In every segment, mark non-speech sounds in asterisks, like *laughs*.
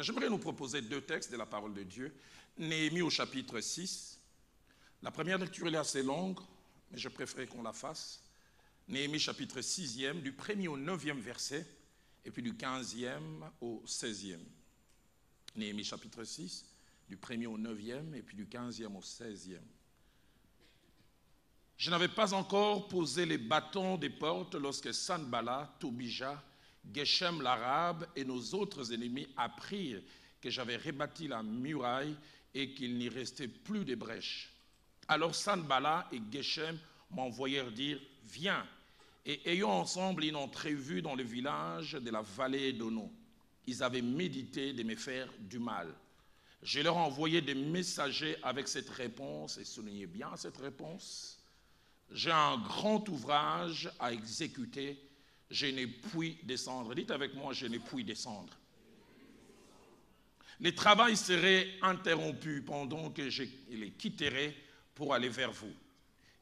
matin. J'aimerais nous proposer deux textes de la parole de Dieu. Néhémie au chapitre 6. La première lecture est assez longue, mais je préfère qu'on la fasse. Néhémie chapitre 6e, du 1er au 9e verset, et puis du 15e au 16e. Néhémie chapitre 6, du 1er au 9e, et puis du 15e au 16e. Je n'avais pas encore posé les bâtons des portes lorsque Sanbala, Tobija, Geshem l'Arabe et nos autres ennemis apprirent que j'avais rebâti la muraille et qu'il n'y restait plus de brèches. Alors Sanbala et Geshem m'envoyèrent dire Viens, et ayons ensemble une entrevue dans le village de la vallée d'Ono. Ils avaient médité de me faire du mal. Je leur envoyé des messagers avec cette réponse, et soulignez bien cette réponse. J'ai un grand ouvrage à exécuter, je ne puis descendre. Dites avec moi, je ne puis descendre. Les travail serait interrompu pendant que je les quitterai pour aller vers vous.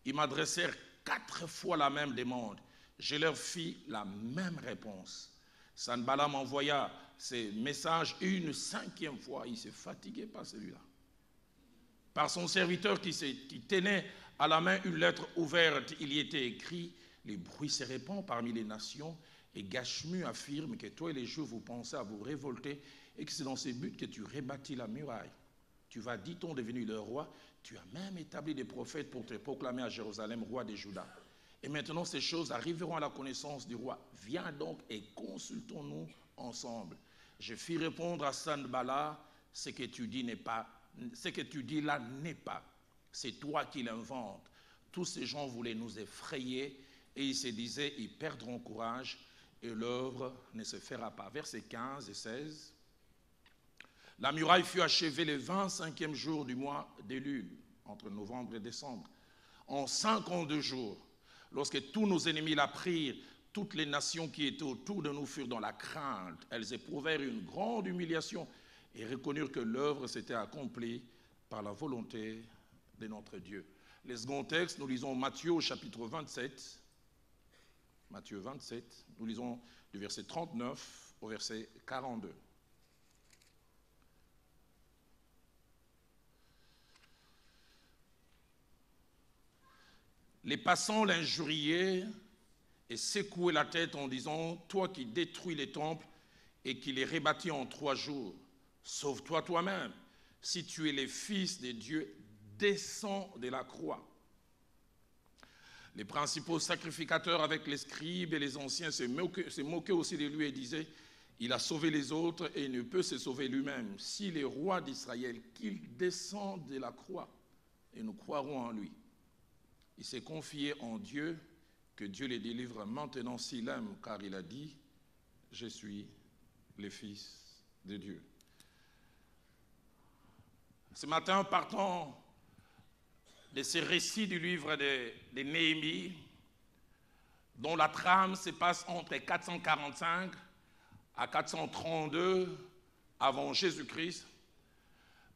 Ils m'adressèrent quatre fois la même demande. Je leur fis la même réponse. Sanbala m'envoya ces messages une cinquième fois. Il s'est fatigué par celui-là. Par son serviteur qui, tenait à la main une lettre ouverte, il y était écrit Les bruits se répandent parmi les nations, et Gashmu affirme que toi et les Juifs, vous pensez à vous révolter, et que c'est dans ces buts que tu rebâtis la muraille. Tu vas, dit-on, devenir le roi. Tu as même établi des prophètes pour te proclamer à Jérusalem roi des Judas. Et maintenant, ces choses arriveront à la connaissance du roi. Viens donc et consultons-nous ensemble. Je fis répondre à Sanbala, ce que tu dis n'est pas, ce que tu dis là n'est pas. C'est toi qui l'inventes. Tous ces gens voulaient nous effrayer et ils se disaient, ils perdront courage et l'œuvre ne se fera pas. Versets 15 et 16. La muraille fut achevée le 25e jour du mois d'Élul, entre novembre et décembre, en 52 jours. Lorsque tous nos ennemis la prirent, toutes les nations qui étaient autour de nous furent dans la crainte. Elles éprouvèrent une grande humiliation et reconnurent que l'œuvre s'était accomplie par la volonté de notre Dieu. Les seconds textes, nous lisons Matthieu au chapitre 27. Matthieu 27, nous lisons du verset 39 au verset 42. Les passants l'injuriaient et secouaient la tête en disant, Toi qui détruis les temples et qui les rebâtis en trois jours, sauve-toi toi-même. Si tu es le Fils de Dieu, descends de la croix. Les principaux sacrificateurs avec les scribes et les anciens se moquaient, aussi de lui et disaient, il a sauvé les autres et il ne peut se sauver lui-même. Si les rois d'Israël, qu'il descende de la croix et nous croirons en lui. Il s'est confié en Dieu, que Dieu les délivre maintenant s'il aime, car il a dit, je suis le Fils de Dieu. Ce matin, partons de ces récits du livre de, Néhémie, dont la trame se passe entre 445 à 432 avant Jésus-Christ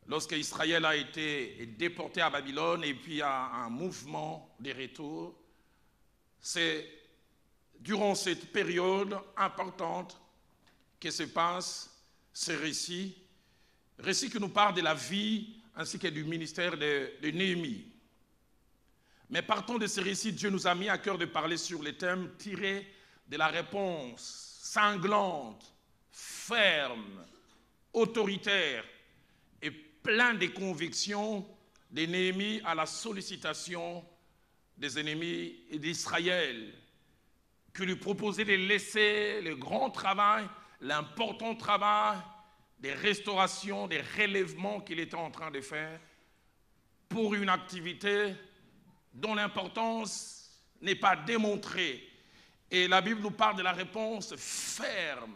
lorsque Israël a été déporté à Babylone et puis a un mouvement de retour, c'est durant cette période importante que se passe ce récit, récit qui nous parle de la vie ainsi que du ministère de Néhémie. Mais partant de ce récit, Dieu nous a mis à cœur de parler sur les thèmes tirés de la réponse sanglante, ferme, autoritaire plein de convictions de Néhémie à la sollicitation des ennemis d'Israël, qui lui proposait de laisser le grand travail, l'important travail des restaurations, des relèvements qu'il était en train de faire pour une activité dont l'importance n'est pas démontrée. Et la Bible nous parle de la réponse ferme,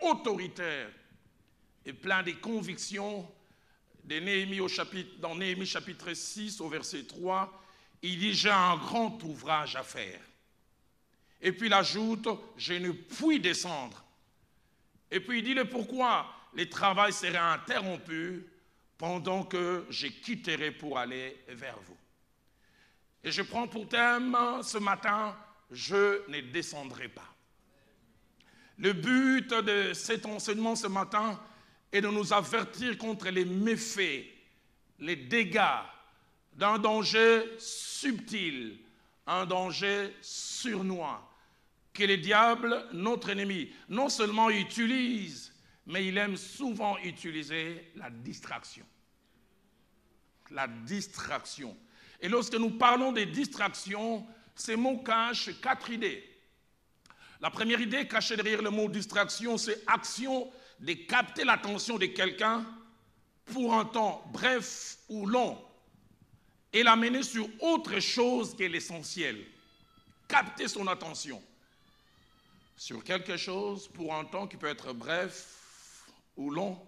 autoritaire et plein de convictions de Néhémie dans Néhémie chapitre 6 au verset 3, il dit J'ai un grand ouvrage à faire. Et puis il ajoute Je ne puis descendre. Et puis il dit pourquoi les travail serait interrompu pendant que je quitterai pour aller vers vous? Et je prends pour thème ce matin Je ne descendrai pas. Le but de cet enseignement ce matin et de nous avertir contre les méfaits, les dégâts d'un danger subtil, un danger surnois, que le diable, notre ennemi, non seulement utilise, mais il aime souvent utiliser la distraction. La distraction. Et lorsque nous parlons des distractions, ces mots cachent quatre idées. La première idée cachée derrière le mot distraction, c'est action de capter l'attention de quelqu'un pour un temps bref ou long et l'amener sur autre chose que l'essentiel. Capter son attention sur quelque chose pour un temps qui peut être bref ou long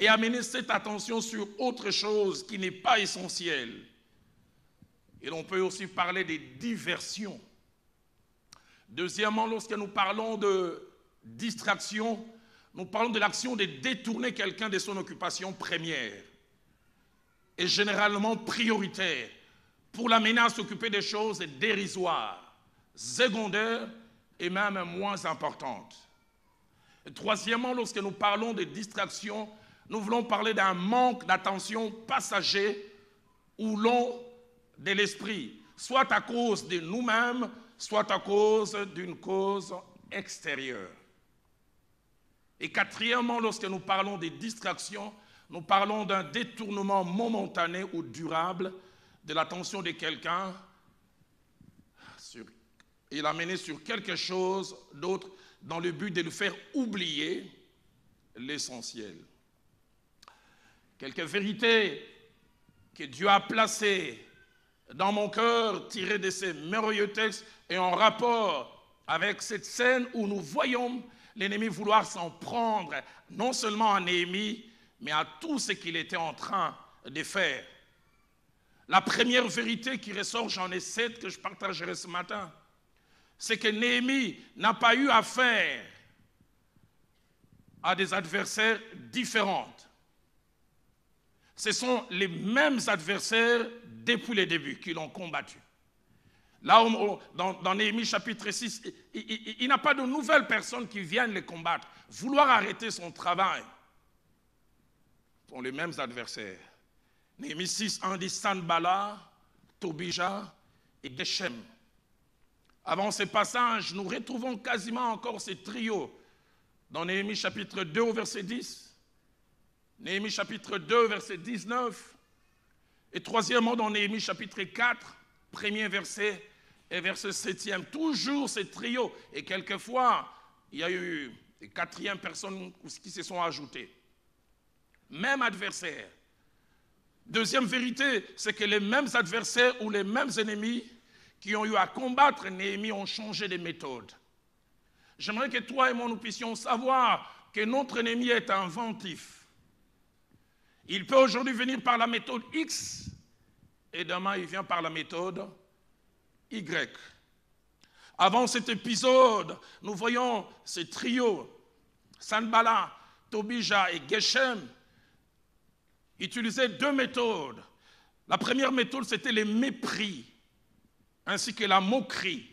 et amener cette attention sur autre chose qui n'est pas essentielle. Et l'on peut aussi parler des diversions. Deuxièmement, lorsque nous parlons de distraction, nous parlons de l'action de détourner quelqu'un de son occupation première et généralement prioritaire pour l'amener à s'occuper des choses dérisoires, secondaires et même moins importantes. Troisièmement, lorsque nous parlons de distraction, nous voulons parler d'un manque d'attention passager ou long de l'esprit, soit à cause de nous-mêmes, soit à cause d'une cause extérieure. Et quatrièmement, lorsque nous parlons des distractions, nous parlons d'un détournement momentané ou durable de l'attention de quelqu'un et l'amener sur quelque chose d'autre dans le but de lui faire oublier l'essentiel. Quelques vérités que Dieu a placées dans mon cœur, tirées de ces merveilleux textes et en rapport avec cette scène où nous voyons l'ennemi vouloir s'en prendre non seulement à Néhémie, mais à tout ce qu'il était en train de faire. La première vérité qui ressort, j'en ai sept que je partagerai ce matin, c'est que Néhémie n'a pas eu affaire à des adversaires différents. Ce sont les mêmes adversaires depuis le début qui l'ont combattu. Là, dans, Néhémie chapitre 6, il, n'a pas de nouvelles personnes qui viennent le combattre. Vouloir arrêter son travail sont les mêmes adversaires. Néhémie 6, 1 dit Sanbala, Tobija et Geshem. Avant ces passages, nous retrouvons quasiment encore ces trios dans Néhémie chapitre 2 au verset 10, Néhémie chapitre 2 verset 19, et troisièmement dans Néhémie chapitre 4, premier verset et verset septième. Toujours ces trios. Et quelquefois, il y a eu des quatrièmes personnes qui se sont ajoutées. Même adversaire. Deuxième vérité, c'est que les mêmes adversaires ou les mêmes ennemis qui ont eu à combattre Néhémie ont changé de méthode. J'aimerais que toi et moi nous puissions savoir que notre ennemi est inventif. Il peut aujourd'hui venir par la méthode X et demain il vient par la méthode Y. Avant cet épisode, nous voyons ce trio, Sanbala, Tobija et Geshem, utiliser deux méthodes. La première méthode, c'était les mépris, ainsi que la moquerie,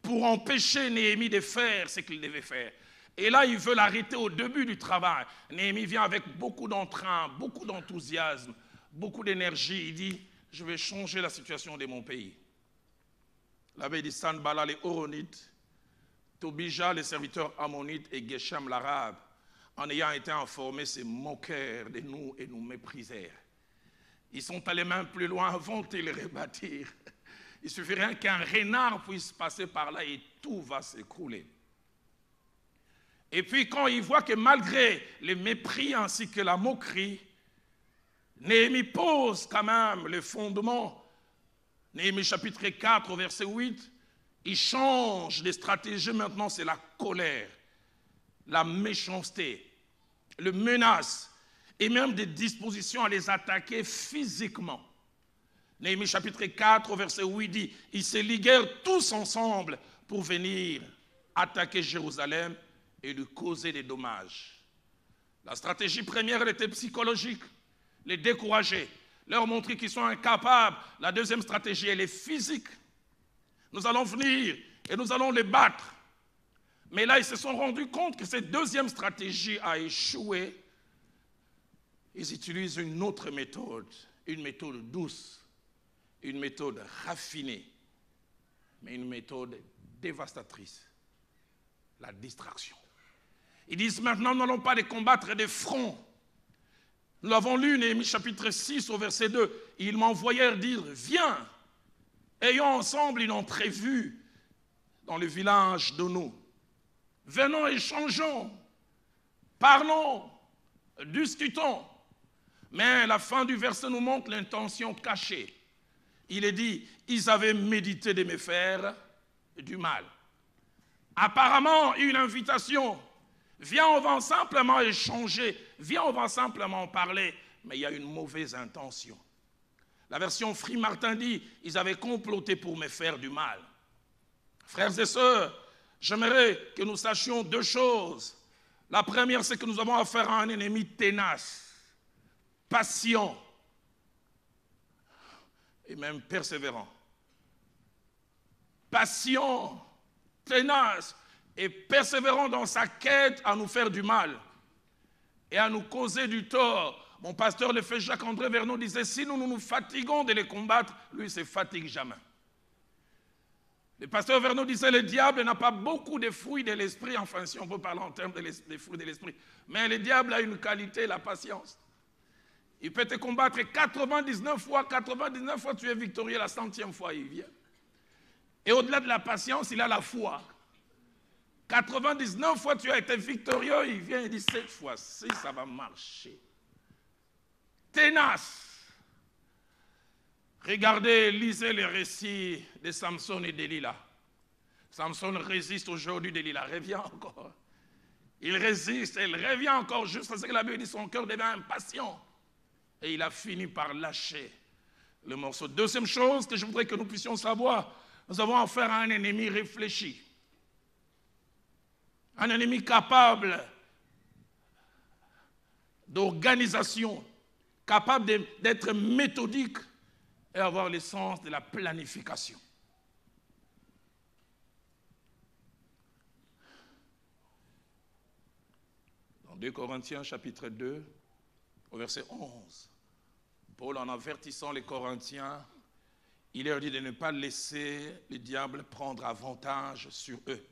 pour empêcher Néhémie de faire ce qu'il devait faire. Et là, ils veulent arrêter au début du travail. Néhémie vient avec beaucoup d'entrain, beaucoup d'enthousiasme, beaucoup d'énergie. Il dit, je vais changer la situation de mon pays. L'abbé dit Sanbala, les Horonites, Tobija, les serviteurs ammonites, et Geshem, l'arabe, en ayant été informés, se moquèrent de nous et nous méprisèrent. Ils sont allés même plus loin, vanter les rebâtir. Il suffirait qu'un renard puisse passer par là et tout va s'écrouler. Et puis quand ils voient que malgré les mépris ainsi que la moquerie, Néhémie pose quand même les fondements. Néhémie chapitre 4 verset 8, il change de stratégie maintenant, c'est la colère, la méchanceté, le menace et même des dispositions à les attaquer physiquement. Néhémie chapitre 4 verset 8 dit, ils se liguèrent tous ensemble pour venir attaquer Jérusalem et lui causer des dommages. La stratégie première, elle était psychologique les décourager, leur montrer qu'ils sont incapables. La deuxième stratégie, elle est physique. Nous allons venir et nous allons les battre. Mais là, ils se sont rendus compte que cette deuxième stratégie a échoué ils utilisent une autre méthode, une méthode douce, une méthode raffinée, mais une méthode dévastatrice, la distraction. Ils disent maintenant, nous n'allons pas les combattre des fronts. Nous l'avons lu, Néhémie chapitre 6 au verset 2. Ils m'envoyèrent dire, viens, ayons ensemble une entrevue dans le village de nous. Venons, échangeons, parlons, discutons. Mais la fin du verset nous montre l'intention cachée. Il est dit, ils avaient médité de me faire du mal. Apparemment, une invitation. Viens, on va simplement échanger. Viens, on va simplement parler. Mais il y a une mauvaise intention. La version Free Martin dit, ils avaient comploté pour me faire du mal. Frères et sœurs, j'aimerais que nous sachions deux choses. La première, c'est que nous avons affaire à un ennemi ténace, patient et même persévérant. Patient, ténace et persévérant dans sa quête à nous faire du mal et à nous causer du tort. Mon pasteur, le fait Jacques-André Vernon, disait, si nous, nous factigons de les combattre, lui, ne se fatigue jamais. Le pasteur Vernon disait, le diable n'a pas beaucoup de fruits de l'esprit, enfin si on peut parler en termes de fruits de l'esprit, mais le diable a une qualité, la patience. Il peut te combattre 99 fois, 99 fois tu es victorieux, la centième fois il vient. Et au-delà de la patience, il a la foi. 99 fois tu as été victorieux, il vient et dit cette fois-ci ça va marcher. Ténace. Regardez, lisez les récits de Samson et Delilah. Samson résiste aujourd'hui, Delilah revient encore. Il résiste, elle revient encore juste ce que la Bible dit, son cœur devient impatient. Et il a fini par lâcher le morceau. Deuxième chose que je voudrais que nous puissions savoir, nous avons affaire à un ennemi réfléchi. Un ennemi capable d'organisation, capable d'être méthodique et avoir le sens de la planification. Dans 2 Corinthiens chapitre 2, au verset 11, Paul en avertissant les Corinthiens, il leur dit de ne pas laisser le diable prendre avantage sur eux.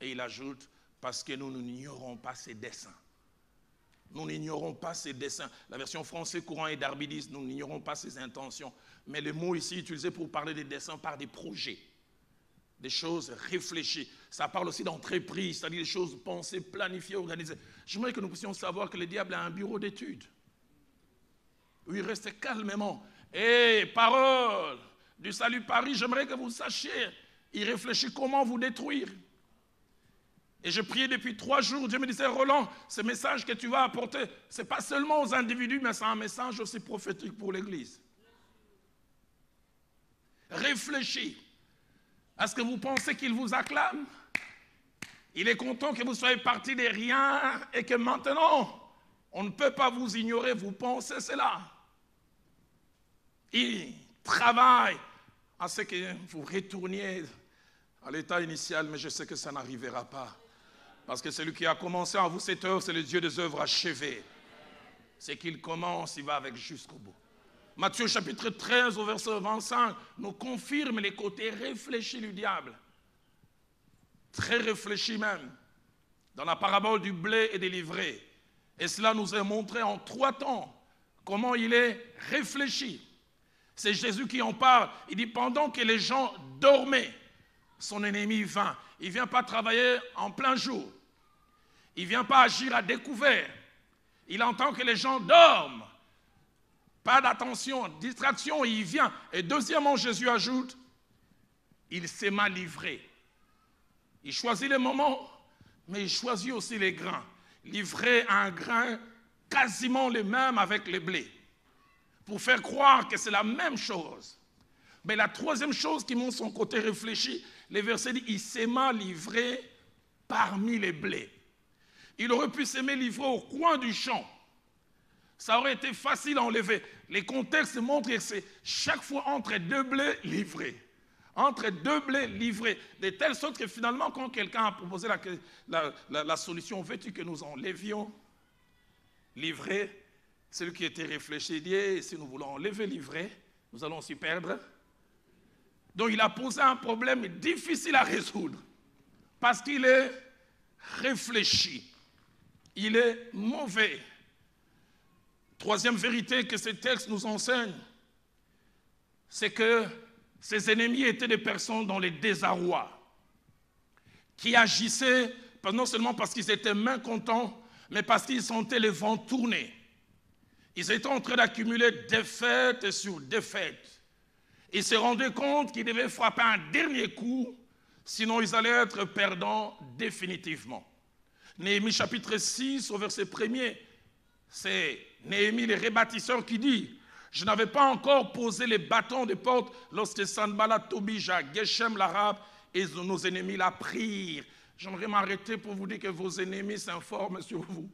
Et il ajoute, parce que nous n'ignorons pas ses desseins. Nous n'ignorons pas ses desseins. La version française courant et d'Arbidis, nous n'ignorons pas ses intentions. Mais le mot ici utilisé pour parler des desseins par des projets, des choses réfléchies. Ça parle aussi d'entreprise, c'est-à-dire des choses pensées, planifiées, organisées. J'aimerais que nous puissions savoir que le diable a un bureau d'études. Où il reste calmement. Et parole du salut Paris, j'aimerais que vous sachiez, il réfléchit comment vous détruire. Et je priais depuis trois jours. Dieu me disait, Roland, ce message que tu vas apporter, ce n'est pas seulement aux individus, mais c'est un message aussi prophétique pour l'Église. Réfléchis. Est-ce que vous pensez qu'il vous acclame Il est content que vous soyez parti des rien et que maintenant, on ne peut pas vous ignorer, vous pensez cela. Il travaille à ce que vous retourniez à l'état initial, mais je sais que ça n'arrivera pas. Parce que celui qui a commencé en vous cette œuvre, c'est le Dieu des œuvres achevées. C'est qu'il commence, il va avec jusqu'au bout. Matthieu chapitre 13 au verset 25 nous confirme les côtés réfléchis du diable. Très réfléchis même. Dans la parabole du blé et des livrets. Et cela nous est montré en trois temps comment il est réfléchi. C'est Jésus qui en parle. Il dit pendant que les gens dormaient, son ennemi vint. Il ne vient pas travailler en plein jour. Il ne vient pas agir à découvert. Il entend que les gens dorment. Pas d'attention, distraction, il vient. Et deuxièmement, Jésus ajoute, il s'est mal livré. Il choisit les moments, mais il choisit aussi les grains. Livrer un grain quasiment le même avec les blés, pour faire croire que c'est la même chose. Mais la troisième chose qui montre son côté réfléchi, les versets disent, il s'aima livré parmi les blés. Il aurait pu s'aimer livrer au coin du champ. Ça aurait été facile à enlever. Les contextes montrent que c'est chaque fois entre deux blés livrés. Entre deux blés livrés. De telle sorte que finalement, quand quelqu'un a proposé la, solution, veux-tu que nous enlevions livrés celui qui était réfléchi, dit, eh, si nous voulons enlever l'ivraie, nous allons s'y perdre. Donc il a posé un problème difficile à résoudre, parce qu'il est réfléchi, il est mauvais. Troisième vérité que ce texte nous enseigne, c'est que ses ennemis étaient des personnes dans les désarrois, qui agissaient non seulement parce qu'ils étaient mécontents, mais parce qu'ils sentaient le vent tourner. Ils étaient en train d'accumuler défaite sur défaite. Ils se rendaient compte qu'ils devaient frapper un dernier coup, sinon ils allaient être perdants définitivement. Néhémie chapitre 6 au verset 1er, c'est Néhémie le rebâtisseur qui dit, je n'avais pas encore posé les bâtons de porte lorsque Sanballat, Tobija, Geshem l'arabe et nos ennemis la prirent. J'aimerais m'arrêter pour vous dire que vos ennemis s'informent sur vous.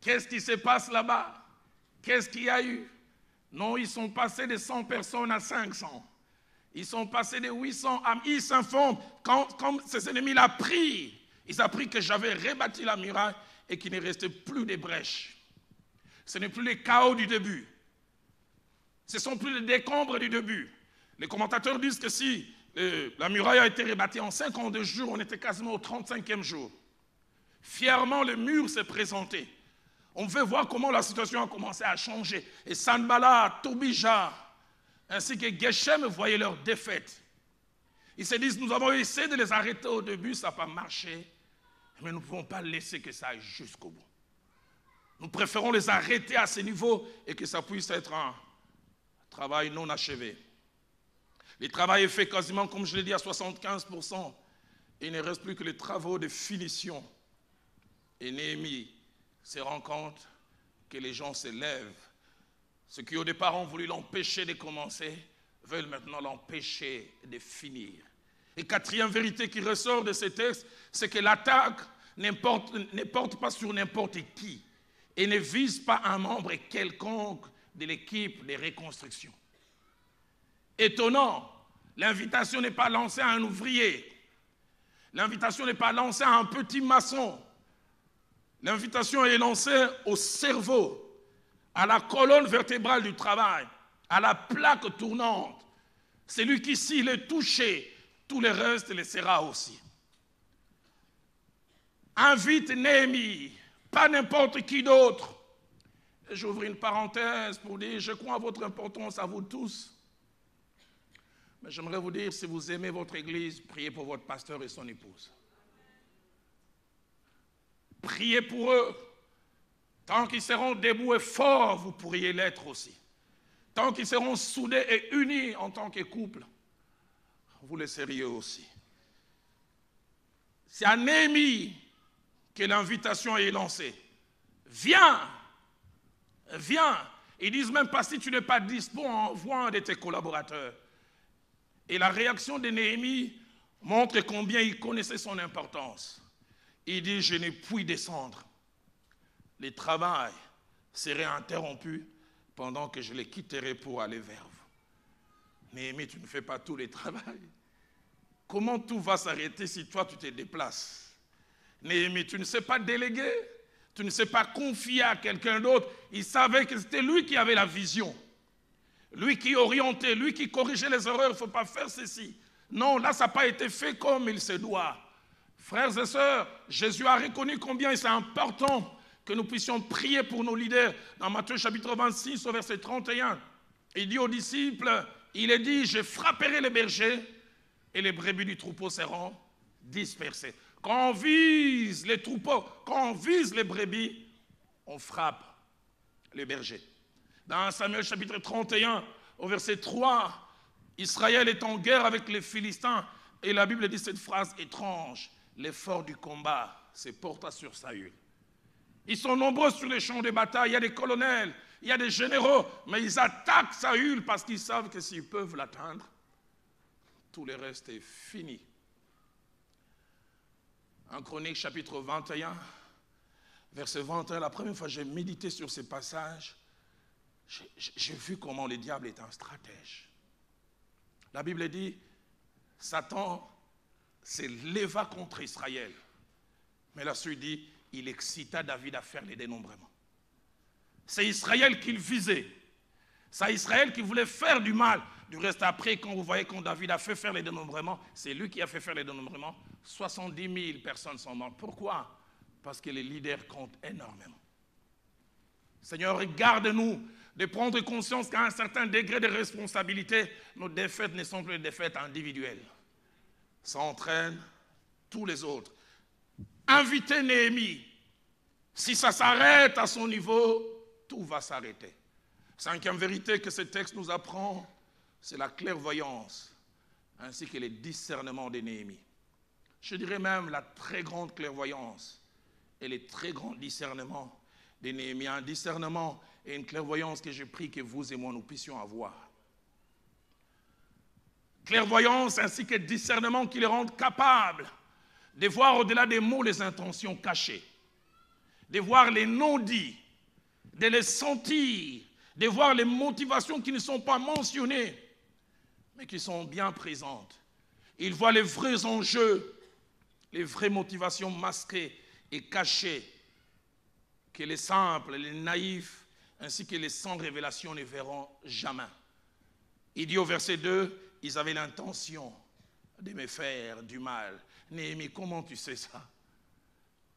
Qu'est-ce qui se passe là-bas? Qu'est-ce qu'il y a eu? Non, ils sont passés de 100 personnes à 500. Ils sont passés de 800 à... Ils s'informent. Quand, quand ces ennemis l'ont pris, ils appris que j'avais rebâti la muraille et qu'il ne restait plus de brèches. Ce n'est plus les chaos du début. Ce ne sont plus les décombres du début. Les commentateurs disent que si euh, la muraille a été rebâtie en 52 jours, on était quasiment au 35e jour. Fièrement, le mur s'est présenté. On veut voir comment la situation a commencé à changer. Et Sanbala, Tobija, ainsi que Geshem voyaient leur défaite. Ils se disent, nous avons essayé de les arrêter au début, ça n'a pas marché, mais nous ne pouvons pas laisser que ça aille jusqu'au bout. Nous préférons les arrêter à ce niveau et que ça puisse être un travail non achevé. Le travail est fait quasiment, comme je l'ai dit, à 75%. il ne reste plus que les travaux de finition. Et Néhémie se rend compte que les gens se lèvent. Ceux qui au départ ont voulu l'empêcher de commencer veulent maintenant l'empêcher de finir. Et quatrième vérité qui ressort de ce texte, c'est que l'attaque ne porte pas sur n'importe qui et ne vise pas un membre quelconque de l'équipe de reconstruction. Étonnant, l'invitation n'est pas lancée à un ouvrier, l'invitation n'est pas lancée à un petit maçon, L'invitation est lancée au cerveau, à la colonne vertébrale du travail, à la plaque tournante. Celui qui, s'il est touché, tout le reste le sera aussi. Invite Néhémie, pas n'importe qui d'autre. J'ouvre une parenthèse pour dire, je crois à votre importance à vous tous. Mais j'aimerais vous dire, si vous aimez votre église, priez pour votre pasteur et son épouse. Priez pour eux. Tant qu'ils seront debout et forts, vous pourriez l'être aussi. Tant qu'ils seront soudés et unis en tant que couple, vous le seriez aussi. C'est à Néhémie que l'invitation est lancée. Viens, viens. Ils disent même pas si tu n'es pas dispo, envoie un de tes collaborateurs. Et la réaction de Néhémie montre combien il connaissait son importance. Il dit, je ne puis descendre. Le travail serait interrompu pendant que je les quitterai pour aller vers vous. Néhémie, tu ne fais pas tout le travail. Comment tout va s'arrêter si toi tu te déplaces? Néhémie, tu ne sais pas déléguer, tu ne sais pas confier à quelqu'un d'autre. Il savait que c'était lui qui avait la vision, lui qui orientait, lui qui corrigeait les erreurs. Il ne faut pas faire ceci. Non, là, ça n'a pas été fait comme il se doit. Frères et sœurs, Jésus a reconnu combien c'est important que nous puissions prier pour nos leaders. Dans Matthieu chapitre 26 au verset 31, il dit aux disciples, il est dit, je frapperai les bergers et les brebis du troupeau seront dispersées. Quand on vise les troupeaux, quand on vise les brebis, on frappe les bergers. Dans Samuel chapitre 31 au verset 3, Israël est en guerre avec les Philistins et la Bible dit cette phrase étrange l'effort du combat se porta sur Saül. Ils sont nombreux sur les champs de bataille, il y a des colonels, il y a des généraux, mais ils attaquent Saül parce qu'ils savent que s'ils peuvent l'atteindre, tout le reste est fini. En Chronique chapitre 21, verset 21, la première fois que j'ai médité sur ces passages, j'ai vu comment le diable est un stratège. La Bible dit, Satan s'éleva contre Israël. Mais la suite dit, il excita David à faire les dénombrements. C'est Israël qu'il visait. C'est Israël qui voulait faire du mal. Du reste, après, quand vous voyez quand David a fait faire les dénombrements, c'est lui qui a fait faire les dénombrements, 70 000 personnes sont mortes. Pourquoi? Parce que les leaders comptent énormément. Seigneur, garde-nous de prendre conscience qu'à un certain degré de responsabilité, nos défaites ne sont plus des défaites individuelles. Ça entraîne tous les autres. Invitez Néhémie. Si ça s'arrête à son niveau, tout va s'arrêter. Cinquième vérité que ce texte nous apprend, c'est la clairvoyance ainsi que les discernements de Néhémie. Je dirais même la très grande clairvoyance et les très grands discernements de Néhémie. Un discernement et une clairvoyance que je prie que vous et moi nous puissions avoir. Clairvoyance ainsi que discernement qui les rendent capables de voir au-delà des mots les intentions cachées, de voir les non-dits, de les sentir, de voir les motivations qui ne sont pas mentionnées, mais qui sont bien présentes. Ils voient les vrais enjeux, les vraies motivations masquées et cachées que les simples, les naïfs ainsi que les sans révélation ne verront jamais. Il dit au verset 2, ils avaient l'intention de me faire du mal. Néhémie, comment tu sais ça?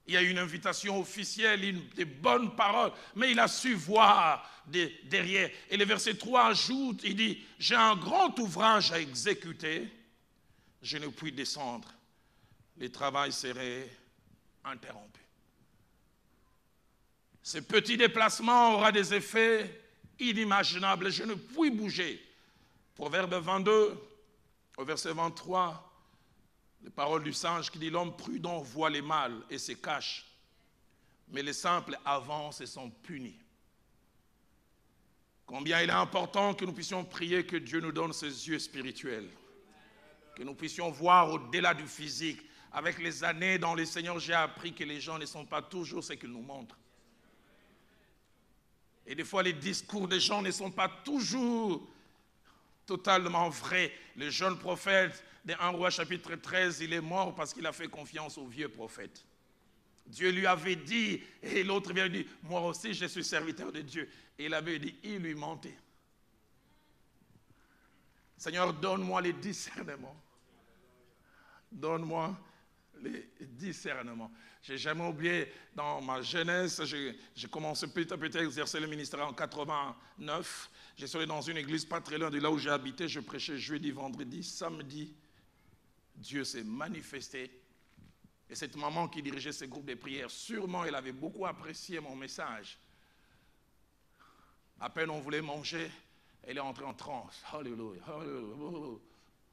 Il y a une invitation officielle, une, des bonnes paroles, mais il a su voir derrière. Et le verset 3 ajoute, il dit, j'ai un grand ouvrage à exécuter, je ne puis descendre. Le travail serait interrompu. Ce petit déplacement aura des effets inimaginables. Je ne puis bouger. Proverbe 22, au verset 23, les paroles du singe qui dit L'homme prudent voit les mal et se cache, mais les simples avancent et sont punis. Combien il est important que nous puissions prier que Dieu nous donne ses yeux spirituels, que nous puissions voir au-delà du physique. Avec les années dans le Seigneur, j'ai appris que les gens ne sont pas toujours ce qu'ils nous montrent. Et des fois, les discours des gens ne sont pas toujours totalement vrais. Le jeune prophète de 1 roi chapitre 13, il est mort parce qu'il a fait confiance au vieux prophète. Dieu lui avait dit, et l'autre vient lui dire, moi aussi je suis serviteur de Dieu. Et avait dit, il lui mentait. Seigneur, donne-moi les discernements. Donne-moi les discernements. J'ai jamais oublié, dans ma jeunesse, j'ai commencé petit à petit à exercer le ministère en 89. J'ai suis dans une église pas très loin de là où j'ai habité. Je prêchais jeudi, vendredi, samedi. Dieu s'est manifesté. Et cette maman qui dirigeait ce groupe de prières, sûrement elle avait beaucoup apprécié mon message. À peine on voulait manger, elle est entrée en transe. Alléluia.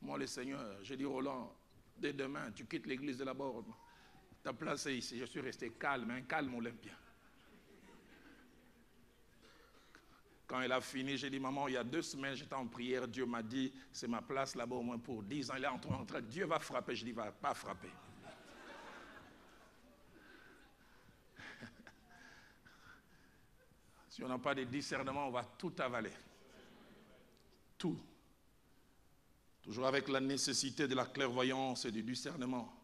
Moi, le Seigneur, j'ai dit Roland, dès demain, tu quittes l'église de la Borde. Ta place est ici. Je suis resté calme, un calme olympien. Quand elle a fini, j'ai dit, maman, il y a deux semaines, j'étais en prière. Dieu m'a dit, c'est ma place là-bas au moins pour dix ans. Il est en train, Dieu va frapper. Je dis, va pas frapper. *laughs* si on n'a pas de discernement, on va tout avaler. Tout. Toujours avec la nécessité de la clairvoyance et du discernement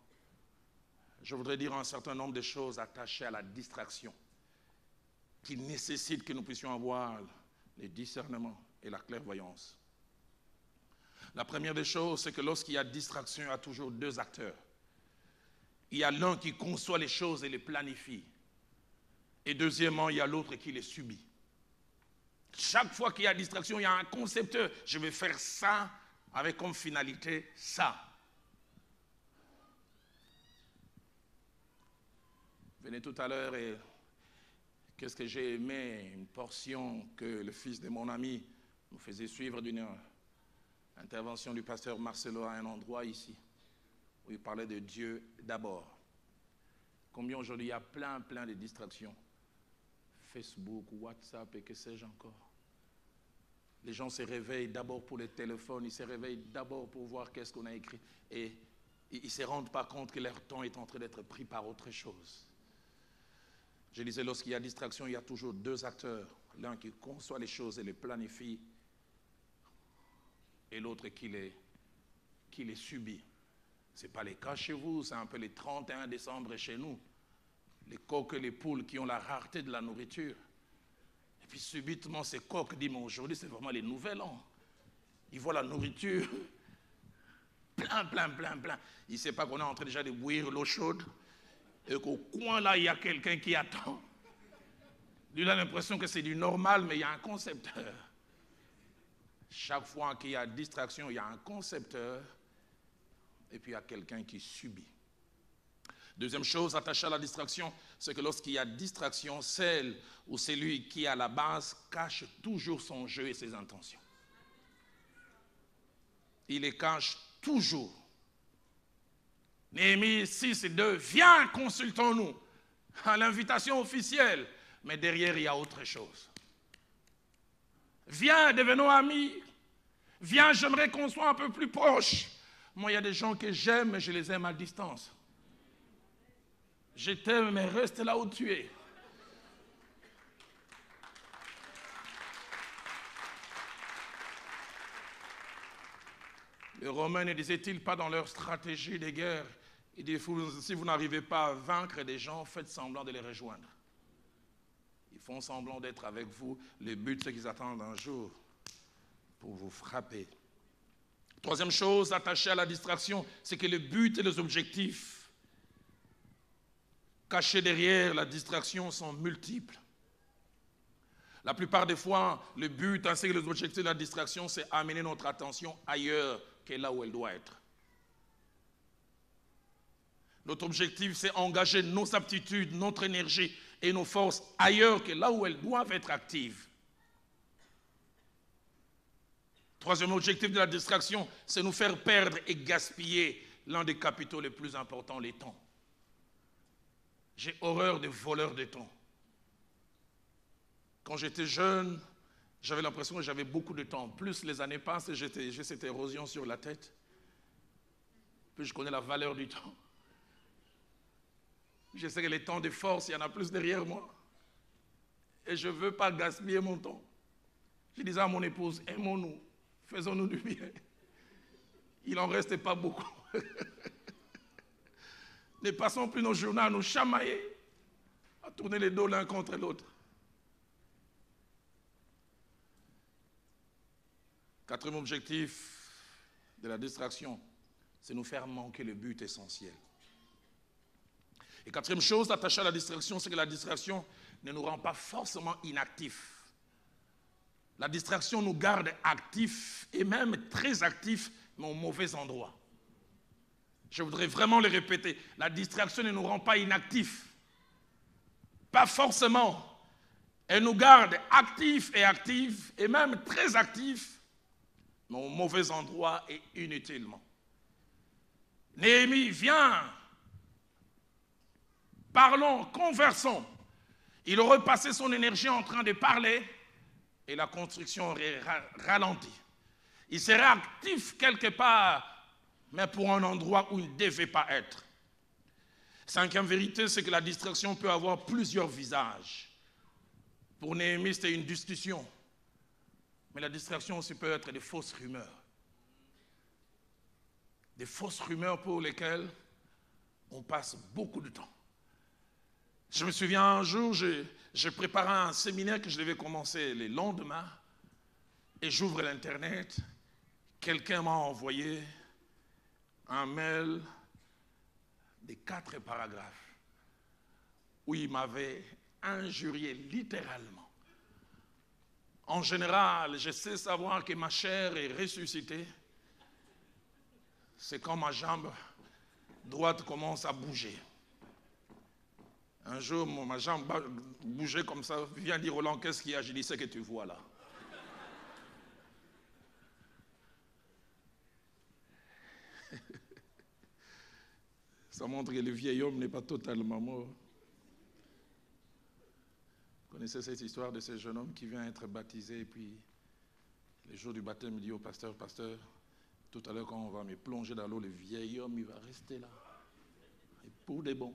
je voudrais dire un certain nombre de choses attachées à la distraction qui nécessitent que nous puissions avoir le discernement et la clairvoyance. La première des choses, c'est que lorsqu'il y a distraction, il y a toujours deux acteurs. Il y a l'un qui conçoit les choses et les planifie. Et deuxièmement, il y a l'autre qui les subit. Chaque fois qu'il y a distraction, il y a un concepteur. Je vais faire ça avec comme finalité ça. Venez tout à l'heure et qu'est-ce que j'ai aimé, une portion que le fils de mon ami nous faisait suivre d'une intervention du pasteur Marcelo à un endroit ici, où il parlait de Dieu d'abord. Combien aujourd'hui il y a plein, plein de distractions. Facebook, WhatsApp et que sais-je encore. Les gens se réveillent d'abord pour les téléphones, ils se réveillent d'abord pour voir qu'est-ce qu'on a écrit. Et ils ne se rendent pas compte que leur temps est en train d'être pris par autre chose. Je disais, lorsqu'il y a distraction, il y a toujours deux acteurs. L'un qui conçoit les choses et les planifie, et l'autre qui les, subit. Ce n'est pas les cas chez vous, c'est un peu les 31 décembre chez nous. Les coques et les poules qui ont la rareté de la nourriture. Et puis subitement, ces coqs disent, mais aujourd'hui, c'est vraiment les nouvelles an. Ils voient la nourriture, *laughs* plein, plein, plein, plein. Il ne sait pas qu'on est en train déjà de bouillir l'eau chaude et qu'au coin là, il y a quelqu'un qui attend. Lui, il a l'impression que c'est du normal, mais il y a un concepteur. Chaque fois qu'il y a distraction, il y a un concepteur et puis il y a quelqu'un qui subit. Deuxième chose attachée à la distraction, c'est que lorsqu'il y a distraction, celle ou celui qui à la base cache toujours son jeu et ses intentions. Il les cache toujours. Néhémie 6 et 2, viens, consultons-nous à l'invitation officielle, mais derrière il y a autre chose. Viens, devenons amis. Viens, j'aimerais qu'on soit un peu plus proches. Moi, il y a des gens que j'aime, mais je les aime à distance. Je t'aime, mais reste là où tu es. Les Romains ne disaient-ils pas dans leur stratégie de guerre, il dit, si vous n'arrivez pas à vaincre des gens, faites semblant de les rejoindre. Ils font semblant d'être avec vous. Le but, c'est qu'ils attendent un jour pour vous frapper. Troisième chose attachée à la distraction, c'est que le but et les objectifs cachés derrière la distraction sont multiples. La plupart des fois, le but ainsi que les objectifs de la distraction, c'est amener notre attention ailleurs que là où elle doit être. Notre objectif, c'est engager nos aptitudes, notre énergie et nos forces ailleurs que là où elles doivent être actives. Troisième objectif de la distraction, c'est nous faire perdre et gaspiller l'un des capitaux les plus importants, les temps. J'ai horreur des voleurs de temps. Quand j'étais jeune, j'avais l'impression que j'avais beaucoup de temps. Plus les années passent, j'ai cette érosion sur la tête. Plus je connais la valeur du temps. Je sais que les temps de force, il y en a plus derrière moi. Et je ne veux pas gaspiller mon temps. Je disais à mon épouse, aimons-nous. Faisons-nous du bien. Il n'en restait pas beaucoup. *laughs* ne passons plus nos journées à nous chamailler, à tourner les dos l'un contre l'autre. Quatrième objectif de la distraction, c'est nous faire manquer le but essentiel. Et quatrième chose attachée à la distraction, c'est que la distraction ne nous rend pas forcément inactifs. La distraction nous garde actifs et même très actifs, mais au mauvais endroit. Je voudrais vraiment le répéter. La distraction ne nous rend pas inactifs. Pas forcément. Elle nous garde actifs et actifs, et même très actifs, mais au mauvais endroit et inutilement. Néhémie, viens. Parlons, conversons. Il aurait passé son énergie en train de parler et la construction aurait ralenti. Il serait actif quelque part, mais pour un endroit où il ne devait pas être. Cinquième vérité, c'est que la distraction peut avoir plusieurs visages. Pour Néhémie, c'était une discussion. Mais la distraction aussi peut être des fausses rumeurs. Des fausses rumeurs pour lesquelles on passe beaucoup de temps. Je me souviens un jour, j'ai préparé un séminaire que je devais commencer le lendemain et j'ouvre l'Internet. Quelqu'un m'a envoyé un mail de quatre paragraphes où il m'avait injurié littéralement. En général, je sais savoir que ma chair est ressuscitée. C'est quand ma jambe droite commence à bouger. Un jour, ma jambe bougeait comme ça. Viens dire Roland, qu'est-ce qu'il y a? Je dis, ce que tu vois là. *laughs* ça montre que le vieil homme n'est pas totalement mort. Vous connaissez cette histoire de ce jeune homme qui vient être baptisé et puis le jour du baptême, il dit au pasteur, pasteur, tout à l'heure quand on va me plonger dans l'eau, le vieil homme, il va rester là. Et pour des bons.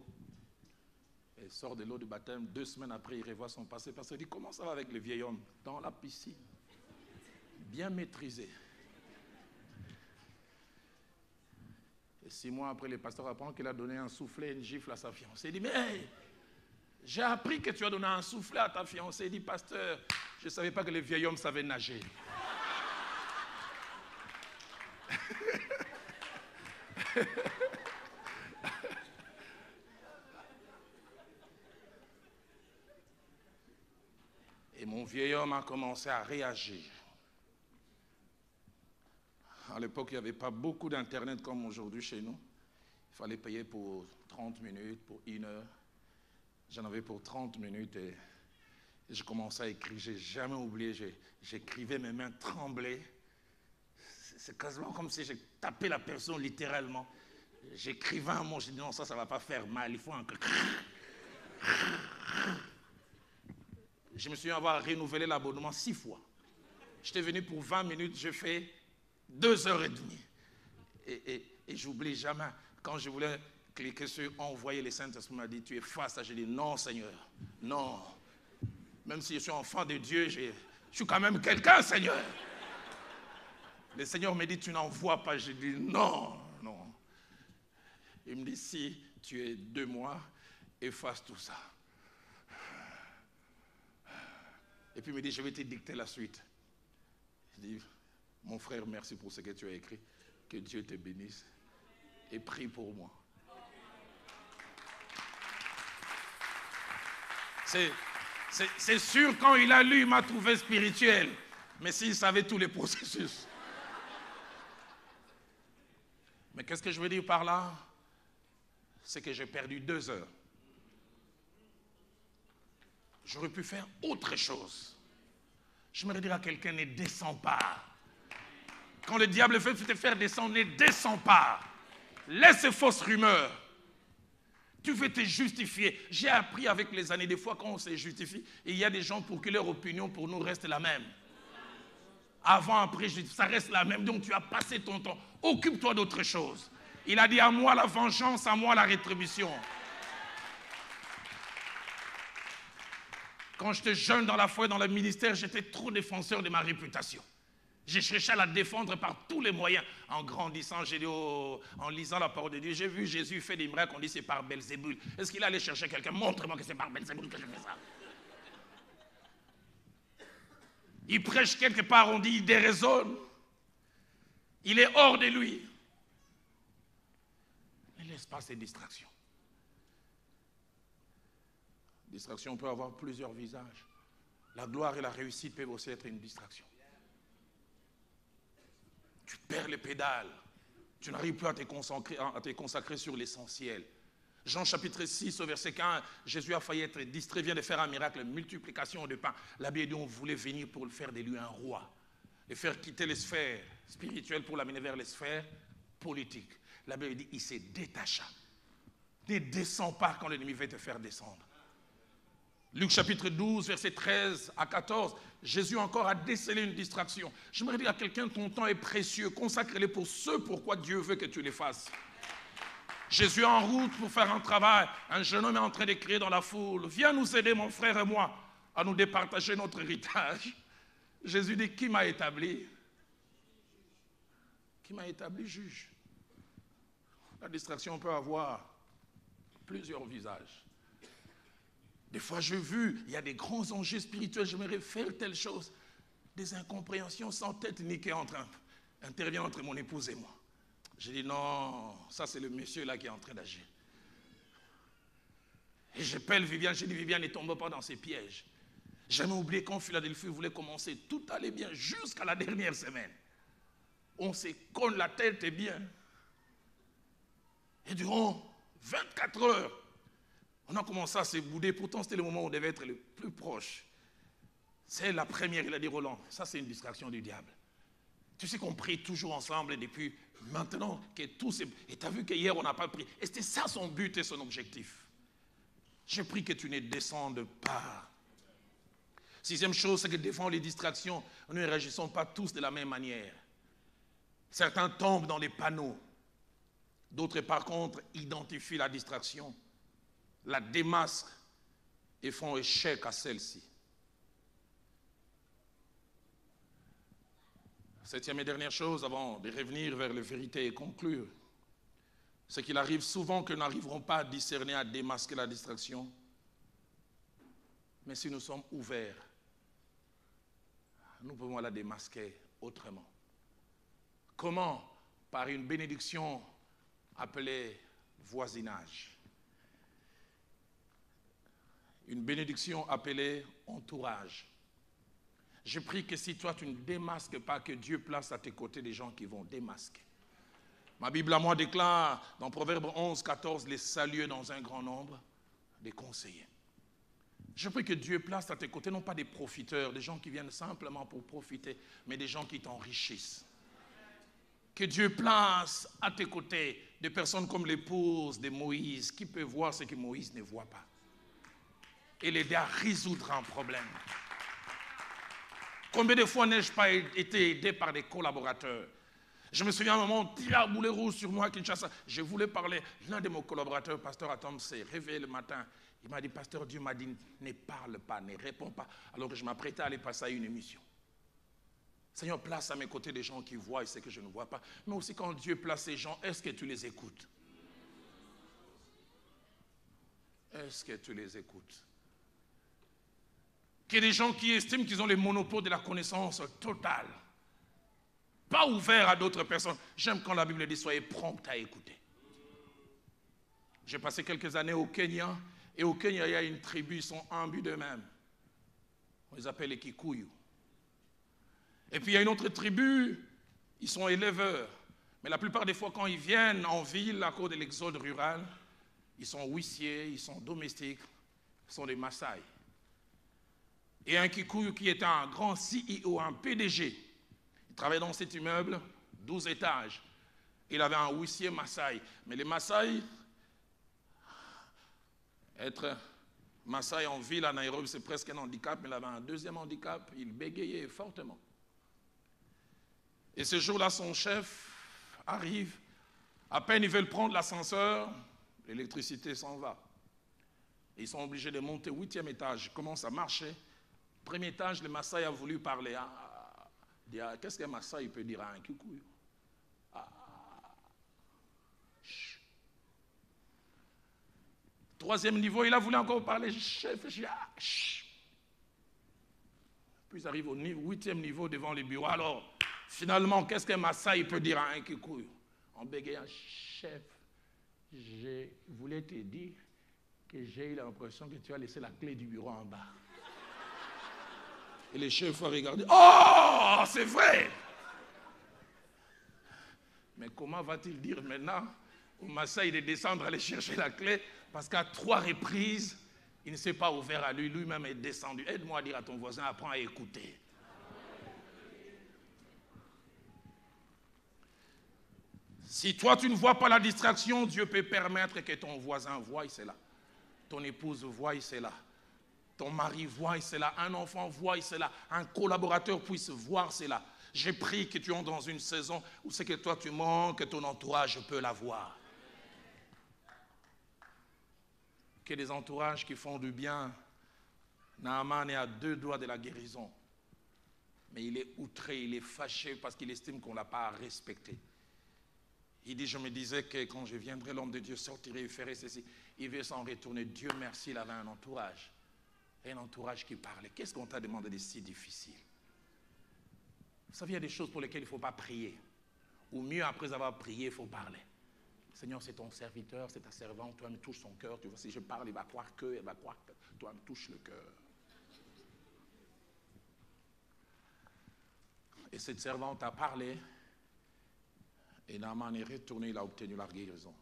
Il sort de l'eau du baptême. Deux semaines après, il revoit son passé. Parce qu'il dit Comment ça va avec le vieil homme Dans la piscine. Bien maîtrisé. Et six mois après, le pasteur apprend qu'il a donné un soufflet, une gifle à sa fiancée. Il dit Mais j'ai appris que tu as donné un soufflet à ta fiancée. Il dit Pasteur, Je ne savais pas que les vieils hommes savaient nager. *laughs* Et mon vieil homme a commencé à réagir. À l'époque, il n'y avait pas beaucoup d'Internet comme aujourd'hui chez nous. Il fallait payer pour 30 minutes, pour une heure. J'en avais pour 30 minutes et, je commençais à écrire. J'ai jamais oublié. J'écrivais, mes mains tremblaient. C'est quasiment comme si j'ai tapé la personne littéralement. J'écrivais un mot, j'ai dit non, ça, ça ne va pas faire mal. Il faut un. Je me suis avoir renouvelé l'abonnement six fois. J'étais venu pour 20 minutes, j'ai fait deux heures et demie. Et, et, j'oublie jamais, quand je voulais cliquer sur envoyer les Saint-Esprit, m'a dit, tu es face à. J'ai dit, non, Seigneur, non. Même si je suis enfant de Dieu, je suis quand même quelqu'un, Seigneur. Le Seigneur me dit, tu n'envoies pas. J'ai dit, non, non. Il me dit, si tu es de moi, efface tout ça. Et puis il me dit, je vais te dicter la suite. Je dis, mon frère, merci pour ce que tu as écrit. Que Dieu te bénisse. Et prie pour moi. C'est sûr, quand il a lu, il m'a trouvé spirituel. Mais s'il savait tous les processus. Mais qu'est-ce que je veux dire par là? C'est que j'ai perdu deux heures. J'aurais pu faire autre chose. Je me dire à quelqu'un, ne descends pas. Quand le diable fait te faire descendre, ne descends pas. Laisse ces fausses rumeurs. Tu veux te justifier. J'ai appris avec les années, des fois, quand on se justifie, il y a des gens pour que leur opinion pour nous reste la même. Avant, après, ça reste la même. Donc tu as passé ton temps. Occupe-toi d'autre chose. Il a dit à moi la vengeance, à moi la rétribution. Quand j'étais jeune dans la foi et dans le ministère, j'étais trop défenseur de ma réputation. J'ai cherché à la défendre par tous les moyens. En grandissant, j'ai dit, en lisant la parole de Dieu, j'ai vu Jésus faire des miracles, on dit c'est par Belzébul. Est-ce qu'il allait chercher quelqu'un? Montre-moi que c'est par Belzébul que je fais ça. Il prêche quelque part, on dit il déraisonne. Il est hors de lui. Ne laisse pas ces distractions. Distraction peut avoir plusieurs visages. La gloire et la réussite peuvent aussi être une distraction. Tu perds les pédales. Tu n'arrives plus à te consacrer, à te consacrer sur l'essentiel. Jean chapitre 6 au verset 15, Jésus a failli être distrait, vient de faire un miracle, multiplication de pain. La Bible dit on voulait venir pour le faire de lui un roi, et faire quitter les sphères spirituelles pour l'amener vers les sphères politiques. La Bible dit il s'est détaché. Ne descends pas quand l'ennemi veut te faire descendre. Luc chapitre 12, verset 13 à 14, Jésus encore a décelé une distraction. Me dire à quelqu'un, ton temps est précieux, consacre-le pour ce pourquoi Dieu veut que tu les fasses. Jésus est en route pour faire un travail. Un jeune homme est en train d'écrire dans la foule. Viens nous aider, mon frère et moi, à nous départager notre héritage. Jésus dit, qui m'a établi? Qui m'a établi juge? La distraction peut avoir plusieurs visages. Des fois, j'ai vu, il y a des grands enjeux spirituels, j'aimerais faire telle chose. Des incompréhensions sans tête ni queue entre, interviennent entre mon épouse et moi. J'ai dit non, ça c'est le monsieur là qui est en train d'agir. Et j'appelle Viviane, j'ai dit Viviane ne tombe pas dans ces pièges. Jamais oublié quand Philadelphie voulait commencer, tout allait bien jusqu'à la dernière semaine. On s'est con la tête est bien. Et durant 24 heures, on a commencé à se bouder. Pourtant, c'était le moment où on devait être le plus proche. C'est la première, il a dit Roland, ça c'est une distraction du diable. Tu sais qu'on prie toujours ensemble et depuis maintenant que tout c'est... Et tu as vu qu'hier on n'a pas prié. Et c'était ça son but et son objectif. Je prie que tu ne descendes pas. Sixième chose, c'est que devant les distractions, nous ne réagissons pas tous de la même manière. Certains tombent dans les panneaux. D'autres, par contre, identifient la distraction, la démasquent et font échec à celle-ci. Septième et dernière chose, avant de revenir vers la vérité et conclure, c'est qu'il arrive souvent que nous n'arriverons pas à discerner, à démasquer la distraction. Mais si nous sommes ouverts nous pouvons la démasquer autrement. Comment? Par une bénédiction appelée voisinage. Une bénédiction appelée entourage. Je prie que si toi tu ne démasques pas, que Dieu place à tes côtés des gens qui vont démasquer. Ma Bible à moi déclare dans Proverbe 11, 14, les saluer dans un grand nombre, des conseillers. Je prie que Dieu place à tes côtés non pas des profiteurs, des gens qui viennent simplement pour profiter, mais des gens qui t'enrichissent. Que Dieu place à tes côtés des personnes comme l'épouse de Moïse, qui peut voir ce que Moïse ne voit pas. Et l'aider à résoudre un problème. Combien de fois n'ai-je pas été aidé par des collaborateurs? Je me souviens à un moment, un boulet rouge sur moi, Kinshasa. Je voulais parler. L'un de mes collaborateurs, pasteur Atom, s'est réveillé le matin. Il m'a dit, pasteur, Dieu m'a dit, ne parle pas, ne réponds pas. Alors que je m'apprêtais à aller passer à une émission. Seigneur, place à mes côtés des gens qui voient et ce que je ne vois pas. Mais aussi quand Dieu place ces gens, est-ce que tu les écoutes? Est-ce que tu les écoutes? Qu'il y ait des gens qui estiment qu'ils ont le monopole de la connaissance totale. Pas ouvert à d'autres personnes. J'aime quand la Bible dit soyez prompt à écouter. J'ai passé quelques années au Kenya et au Kenya, il y a une tribu, ils sont imbus d'eux-mêmes. On les appelle les Kikuyu. Et puis il y a une autre tribu, ils sont éleveurs. Mais la plupart des fois, quand ils viennent en ville à cause de l'exode rural, ils sont huissiers, ils sont domestiques, ils sont des Maasai. Et un Kikuyu qui est un grand CEO, un PDG, il travaillait dans cet immeuble, 12 étages. Il avait un huissier Maasai. Mais les Maasai, être Maasai en ville à Nairobi, c'est presque un handicap, mais il avait un deuxième handicap, il bégayait fortement. Et ce jour-là, son chef arrive, à peine ils veulent prendre l'ascenseur, l'électricité s'en va. ils sont obligés de monter au huitième étage, ils commencent à marcher. Premier étage, le Maasai a voulu parler. Qu'est-ce qu'un Maasai peut dire à un Kikuyu ah. Troisième niveau, il a voulu encore parler, chef, ah, Puis ils arrivent au huitième niveau devant les bureaux. Alors, Finalement, qu'est-ce qu'un Maasai peut dire à un Kikuyu En bégayant, chef, je voulais te dire que j'ai eu l'impression que tu as laissé la clé du bureau en bas. Et le chef a regardé, oh, c'est vrai Mais comment va-t-il dire maintenant au Maasai de descendre aller chercher la clé Parce qu'à trois reprises, il ne s'est pas ouvert à lui, lui-même est descendu. Aide-moi à dire à ton voisin, apprends à écouter. Si toi tu ne vois pas la distraction, Dieu peut permettre que ton voisin voie cela. Ton épouse voie cela. Ton mari voie cela. Un enfant voie cela. Un collaborateur puisse voir cela. J'ai pris que tu entres dans une saison où c'est que toi tu manques, que ton entourage peut la voir. Que des entourages qui font du bien. Naaman est à deux doigts de la guérison. Mais il est outré, il est fâché parce qu'il estime qu'on ne l'a pas respecté. Il dit, je me disais que quand je viendrai, l'homme de Dieu sortirait et ferait ceci. Il veut s'en retourner. Dieu merci, il avait un entourage. Un entourage qui parlait. Qu'est-ce qu'on t'a demandé de si difficile? Vous savez, il y a des choses pour lesquelles il ne faut pas prier. Ou mieux, après avoir prié, il faut parler. Seigneur, c'est ton serviteur, c'est ta servante, toi me touches son cœur. Tu vois, si je parle, il va croire que, il va croire que toi me touches le cœur. Et cette servante a parlé, et Naaman est retourné, il a obtenu la guérison.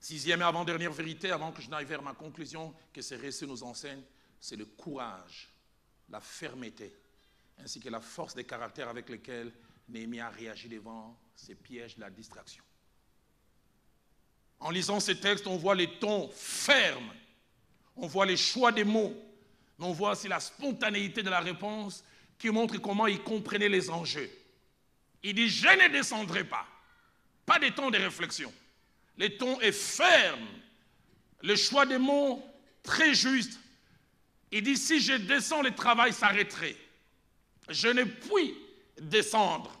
Sixième et avant-dernière vérité, avant que je n'aille vers ma conclusion, que ces récits nous enseignent, c'est le courage, la fermeté, ainsi que la force des caractères avec lesquels Néhémie a réagi devant ces pièges de la distraction. En lisant ces textes, on voit les tons fermes, on voit les choix des mots, mais on voit aussi la spontanéité de la réponse qui montre comment il comprenait les enjeux. Il dit, je ne descendrai pas. Pas des temps de réflexion. Le ton est ferme. Le choix des mots, très juste. Il dit, si je descends, le travail s'arrêterait. Je ne puis descendre.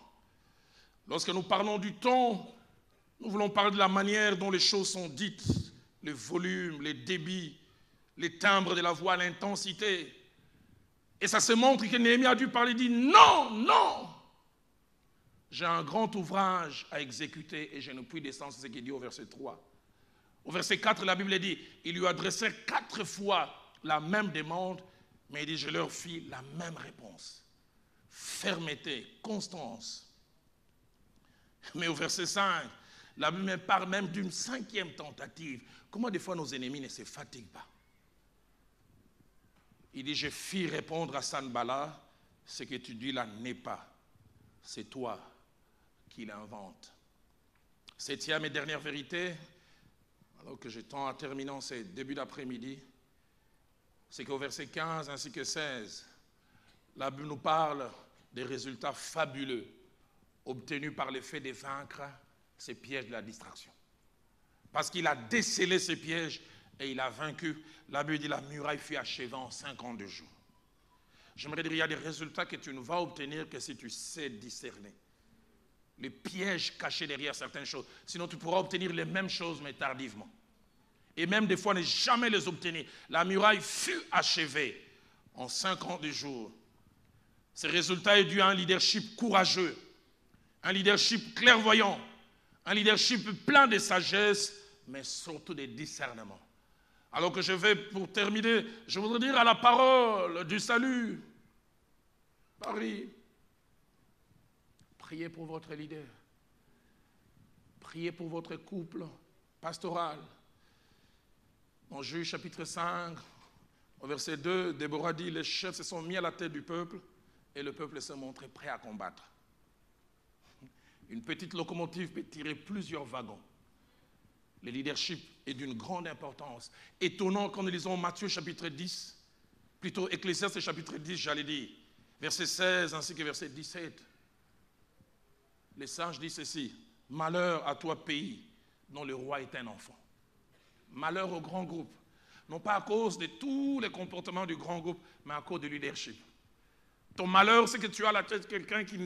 Lorsque nous parlons du ton, nous voulons parler de la manière dont les choses sont dites, le volume, les débits, les timbres de la voix, l'intensité. Et ça se montre que Néhémie a dû parler, dit non, non. J'ai un grand ouvrage à exécuter et je ne puis descendre, c'est ce qu'il dit au verset 3. Au verset 4, la Bible dit, il lui adressait quatre fois la même demande, mais il dit, je leur fis la même réponse. Fermeté, constance. Mais au verset 5, la Bible parle même d'une cinquième tentative. Comment des fois nos ennemis ne se fatiguent pas? Il dit, je fis répondre à Sanbala, ce que tu dis là n'est pas. C'est toi qui l'invente. Septième et dernière vérité, alors que je tends à terminer en ce début d'après-midi, c'est qu'au verset 15 ainsi que 16, la Bible nous parle des résultats fabuleux obtenus par l'effet de vaincre ces pièges de la distraction. Parce qu'il a décelé ces pièges et il a vaincu. La Bible dit la muraille fut achevée en 52 jours. J'aimerais dire, il y a des résultats que tu ne vas obtenir que si tu sais discerner. Les pièges cachés derrière certaines choses. Sinon, tu pourras obtenir les mêmes choses, mais tardivement. Et même des fois, ne jamais les obtenir. La muraille fut achevée en 52 jours. Ce résultat est dû à un leadership courageux, un leadership clairvoyant, un leadership plein de sagesse, mais surtout de discernement. Alors que je vais, pour terminer, je voudrais dire à la parole du salut, Paris, priez pour votre leader, priez pour votre couple pastoral. En Juge chapitre 5, au verset 2, Déborah dit, les chefs se sont mis à la tête du peuple et le peuple s'est montré prêt à combattre. Une petite locomotive peut tirer plusieurs wagons. Le leadership est d'une grande importance. Étonnant quand nous lisons Matthieu chapitre 10, plutôt Ecclésiaste chapitre 10, j'allais dire, verset 16 ainsi que verset 17. Les sages disent ceci, Malheur à toi pays dont le roi est un enfant. Malheur au grand groupe. Non pas à cause de tous les comportements du grand groupe, mais à cause du leadership. Ton malheur, c'est que tu as la tête de quelqu'un qui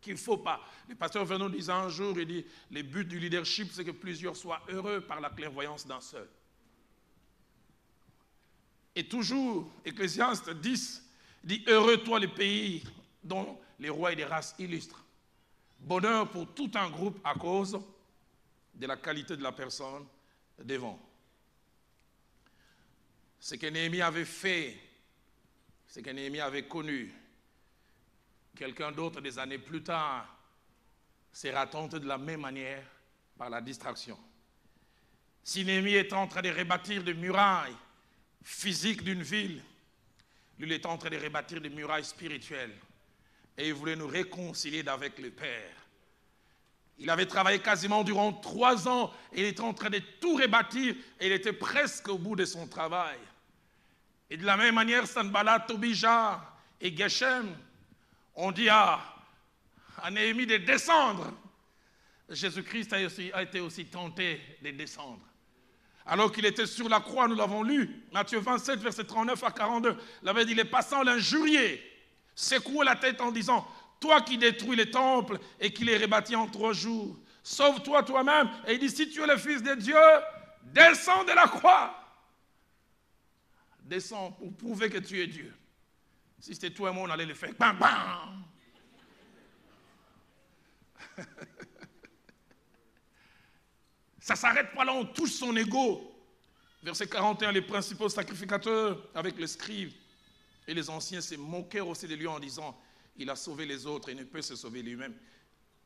qu'il ne faut pas. Le pasteur Vernon disait un jour, il dit, le but du leadership, c'est que plusieurs soient heureux par la clairvoyance d'un seul. Et toujours, Ecclésiaste 10 dit, heureux toi les pays dont les rois et les races illustres. Bonheur pour tout un groupe à cause de la qualité de la personne devant. Ce que Néhémie avait fait, ce que Néhémie avait connu, quelqu'un d'autre des années plus tard sera tenté de la même manière par la distraction. Si Néhémie est en train de rebâtir des murailles physiques d'une ville, lui il est en train de rebâtir des murailles spirituelles. Et il voulait nous réconcilier avec le Père. Il avait travaillé quasiment durant trois ans et il était en train de tout rebâtir et il était presque au bout de son travail. Et de la même manière, Sanballat, Tobija et Geshem on dit à, Néhémie de descendre. Jésus-Christ a, été aussi tenté de descendre. Alors qu'il était sur la croix, nous l'avons lu, Matthieu 27, verset 39 à 42, il avait dit, les passants secouaient la tête en disant, toi qui détruis les temples et qui les rebâtis en trois jours, sauve-toi toi-même. Et il dit, si tu es le Fils de Dieu, descends de la croix. Descends pour prouver que tu es Dieu. Si c'était toi et moi, on allait le faire. Bam, bam. *laughs* Ça s'arrête pas là, on touche son ego. Verset 41, les principaux sacrificateurs avec les scribes et les anciens se moquèrent aussi de lui en disant, il a sauvé les autres et ne peut se sauver lui-même.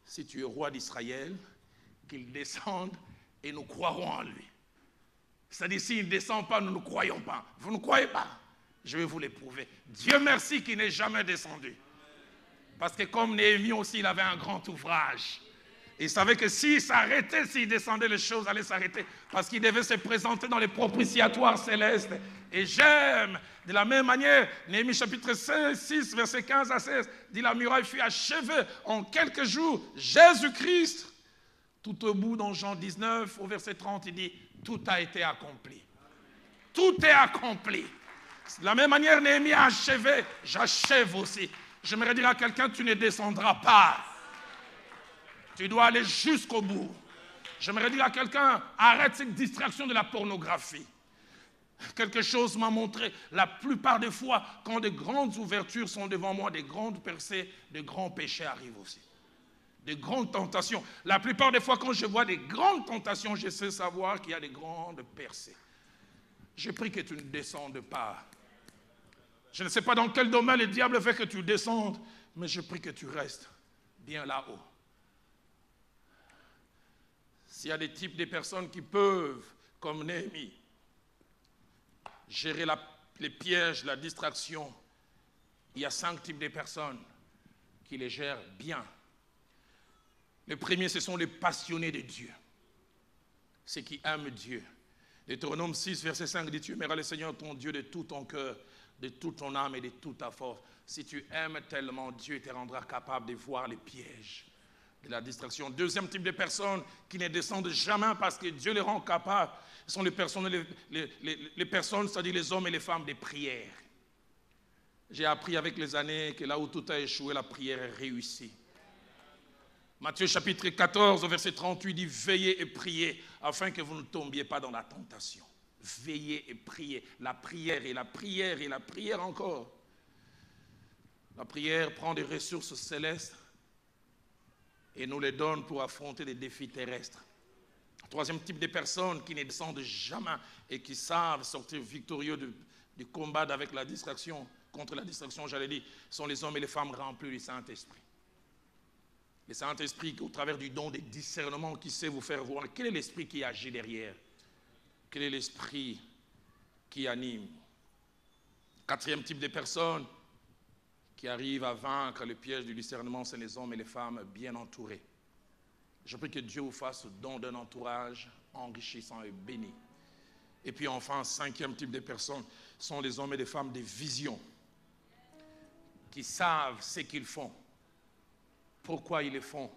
Si tu es roi d'Israël, qu'il descende et nous croirons en lui. C'est-à-dire, s'il ne descend pas, nous ne croyons pas. Vous ne croyez pas je vais vous l'éprouver. Dieu merci qu'il n'est jamais descendu. Parce que comme Néhémie aussi, il avait un grand ouvrage. Il savait que s'il s'arrêtait, s'il descendait, les choses allaient s'arrêter. Parce qu'il devait se présenter dans les propitiatoires célestes. Et j'aime, de la même manière, Néhémie chapitre 6, verset 15 à 16, dit la muraille fut achevée en quelques jours. Jésus-Christ, tout au bout dans Jean 19, au verset 30, il dit, tout a été accompli. Tout est accompli. De la même manière, Néhémie a achevé, j'achève aussi. J'aimerais dire à quelqu'un, tu ne descendras pas. Tu dois aller jusqu'au bout. J'aimerais dire à quelqu'un, arrête cette distraction de la pornographie. Quelque chose m'a montré, la plupart des fois, quand de grandes ouvertures sont devant moi, des grandes percées, de grands péchés arrivent aussi. De grandes tentations. La plupart des fois, quand je vois des grandes tentations, je sais savoir qu'il y a des grandes percées. Je prie que tu ne descendes pas. Je ne sais pas dans quel domaine le diable fait que tu descendes, mais je prie que tu restes bien là-haut. S'il y a des types de personnes qui peuvent, comme Néhémie, gérer les pièges, la distraction, il y a cinq types de personnes qui les gèrent bien. Le premier, ce sont les passionnés de Dieu, ceux qui aiment Dieu. Deutéronome 6, verset 5 dit Tu aimeras le Seigneur ton Dieu de tout ton cœur, de toute ton âme et de toute ta force. Si tu aimes tellement, Dieu te rendra capable de voir les pièges la distraction. Deuxième type de personnes qui ne descendent jamais parce que Dieu les rend capables, sont les personnes, les, les personnes, c'est-à-dire les hommes et les femmes des prières. J'ai appris avec les années que là où tout a échoué, la prière est réussie. Matthieu chapitre 14, verset 38 dit Veillez et priez afin que vous ne tombiez pas dans la tentation. Veillez et priez. La prière et la prière et la prière encore. La prière prend des ressources célestes et nous les donne pour affronter des défis terrestres. Troisième type de personnes qui ne descendent jamais et qui savent sortir victorieux du, combat avec la distraction, contre la distraction, j'allais dire, sont les hommes et les femmes remplis du Saint-Esprit. Le Saint-Esprit, au travers du don des discernements, qui sait vous faire voir quel est l'esprit qui agit derrière, quel est l'esprit qui anime? Quatrième type de personnes qui arrivent à vaincre le piège du discernement, c'est les hommes et les femmes bien entourés. Je prie que Dieu vous fasse don d'un entourage enrichissant et béni. Et puis enfin, cinquième type de personnes sont les hommes et les femmes des visions, qui savent ce qu'ils font pourquoi ils le font.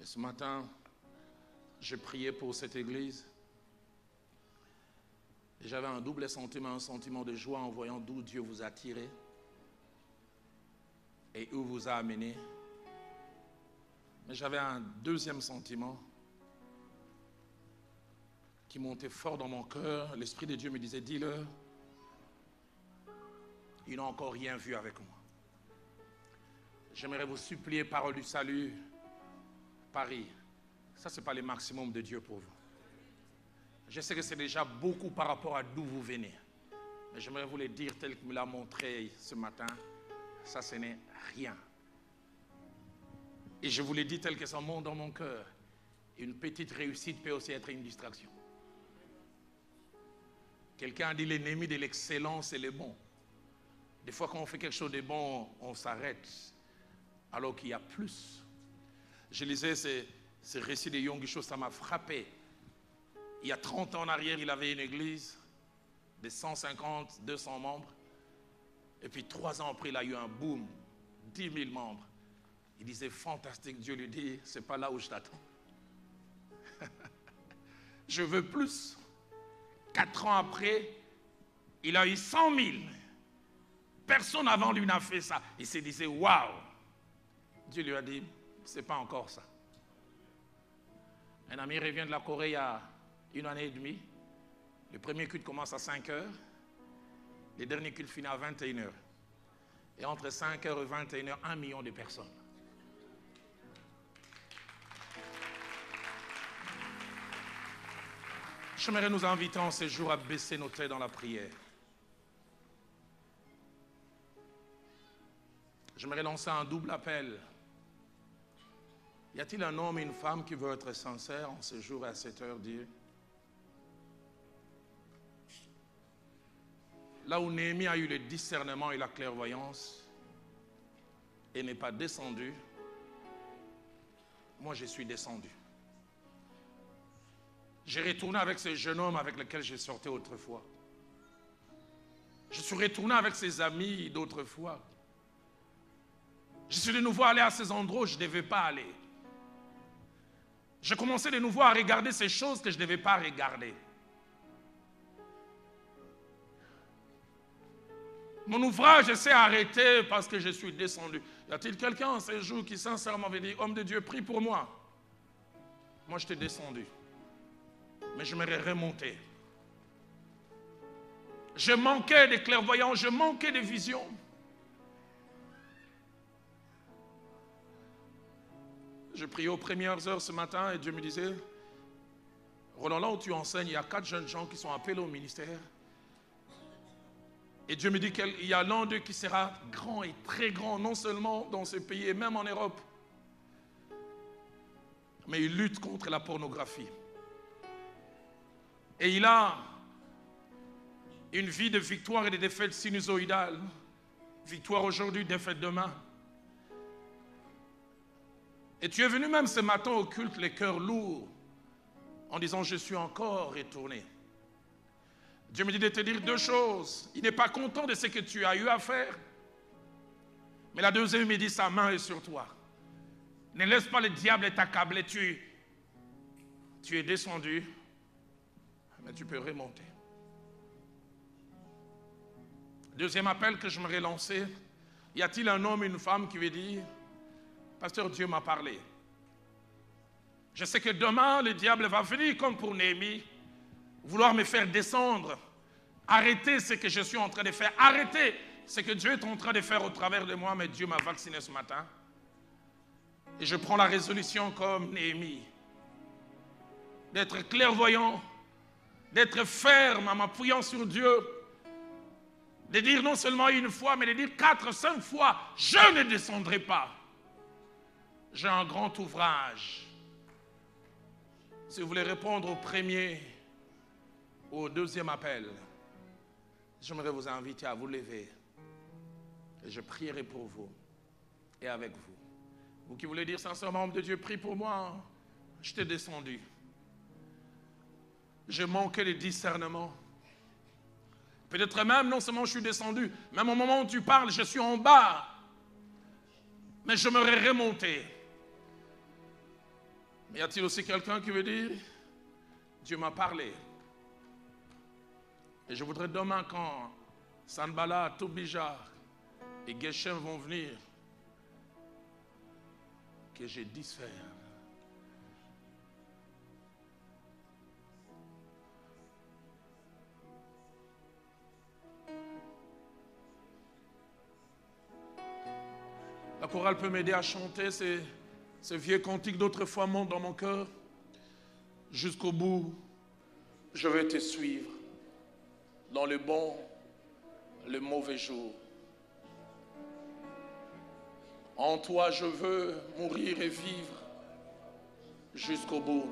Et ce matin, j'ai prié pour cette église. J'avais un double sentiment, un sentiment de joie en voyant d'où Dieu vous a tiré et où vous a amené. Mais j'avais un deuxième sentiment qui montait fort dans mon cœur. L'Esprit de Dieu me disait, dis-le, ils n'ont encore rien vu avec moi. J'aimerais vous supplier, parole du salut, Paris. Ça, ce n'est pas le maximum de Dieu pour vous. Je sais que c'est déjà beaucoup par rapport à d'où vous venez. Mais j'aimerais vous le dire tel qu'il me l'a montré ce matin. Ça, ce n'est rien. Et je vous l'ai dit tel que ça monte dans mon cœur. Une petite réussite peut aussi être une distraction. Quelqu'un a dit l'ennemi de l'excellence et le bon. Des fois, quand on fait quelque chose de bon, on s'arrête, alors qu'il y a plus. Je lisais ce, récit de Yongisho, ça m'a frappé. Il y a 30 ans en arrière, il avait une église de 150, 200 membres. Et puis trois ans après, il a eu un boom, 10 000 membres. Il disait, fantastique, Dieu lui dit, c'est pas là où je t'attends. *laughs* je veux plus. Quatre ans après, il a eu 100 000. Personne avant lui n'a fait ça. Il se disait, waouh. Dieu lui a dit, c'est pas encore ça. Un ami revient de la Corée il une année et demie. Le premier culte commence à 5 heures. Le dernier culte finit à 21 heures. Et entre 5 heures et 21 heures, un million de personnes. J'aimerais nous inviter en ces jours à baisser nos têtes dans la prière. J'aimerais lancer un double appel. Y a-t-il un homme et une femme qui veut être sincère en ce jour à cette heure dire Là où Néhémie a eu le discernement et la clairvoyance et n'est pas descendu, moi je suis descendu. J'ai retourné avec ce jeune homme avec lequel j'ai sorti autrefois. Je suis retourné avec ses amis d'autrefois. Je suis de nouveau allé à ces endroits où je ne devais pas aller. J'ai commencé de nouveau à regarder ces choses que je ne devais pas regarder. Mon ouvrage s'est arrêté parce que je suis descendu. Y a-t-il quelqu'un en ces jours qui sincèrement veut dire, homme de Dieu, prie pour moi? Moi, je t'ai descendu. Mais je m'aurais remonté. Je manquais de clairvoyance, je manquais de vision. Je priais aux premières heures ce matin et Dieu me disait, Roland, là où tu enseignes, il y a quatre jeunes gens qui sont appelés au ministère. Et Dieu me dit qu'il y a l'un d'eux qui sera grand et très grand, non seulement dans ce pays, et même en Europe. Mais il lutte contre la pornographie. Et il a une vie de victoire et de défaite sinusoïdale. Victoire aujourd'hui, défaite demain. Et tu es venu même ce matin au culte, les cœurs lourds, en disant, je suis encore retourné. Dieu me dit de te dire deux choses. Il n'est pas content de ce que tu as eu à faire. Mais la deuxième, il me dit, sa main est sur toi. Ne laisse pas le diable t'accabler. Tu, es descendu, mais tu peux remonter. Deuxième appel que je me lancé. Y a-t-il un homme, une femme qui veut dire, Pasteur, Dieu m'a parlé. Je sais que demain, le diable va venir comme pour Néhémie vouloir me faire descendre. Arrêtez ce que je suis en train de faire. Arrêtez ce que Dieu est en train de faire au travers de moi, mais Dieu m'a vacciné ce matin. Et je prends la résolution comme Néhémie, d'être clairvoyant, d'être ferme en m'appuyant sur Dieu, de dire non seulement une fois, mais de dire quatre, cinq fois, je ne descendrai pas. J'ai un grand ouvrage. Si vous voulez répondre au premier, au deuxième appel, j'aimerais vous inviter à vous lever. Et je prierai pour vous et avec vous. Vous qui voulez dire sincèrement, homme de Dieu, prie pour moi. Je t'ai descendu. Je manquais de discernement. Peut-être même, non seulement je suis descendu, même au moment où tu parles, je suis en bas. Mais je m'aurais remonté. Mais y a-t-il aussi quelqu'un qui veut dire, Dieu m'a parlé et je voudrais demain, quand Sanbala, Tobija et Geshem vont venir, que j'ai disfère. La chorale peut m'aider à chanter ces, ces vieux cantiques d'autrefois montent dans mon cœur. Jusqu'au bout, je vais te suivre dans le bon, le mauvais jour. En toi, je veux mourir et vivre jusqu'au bout.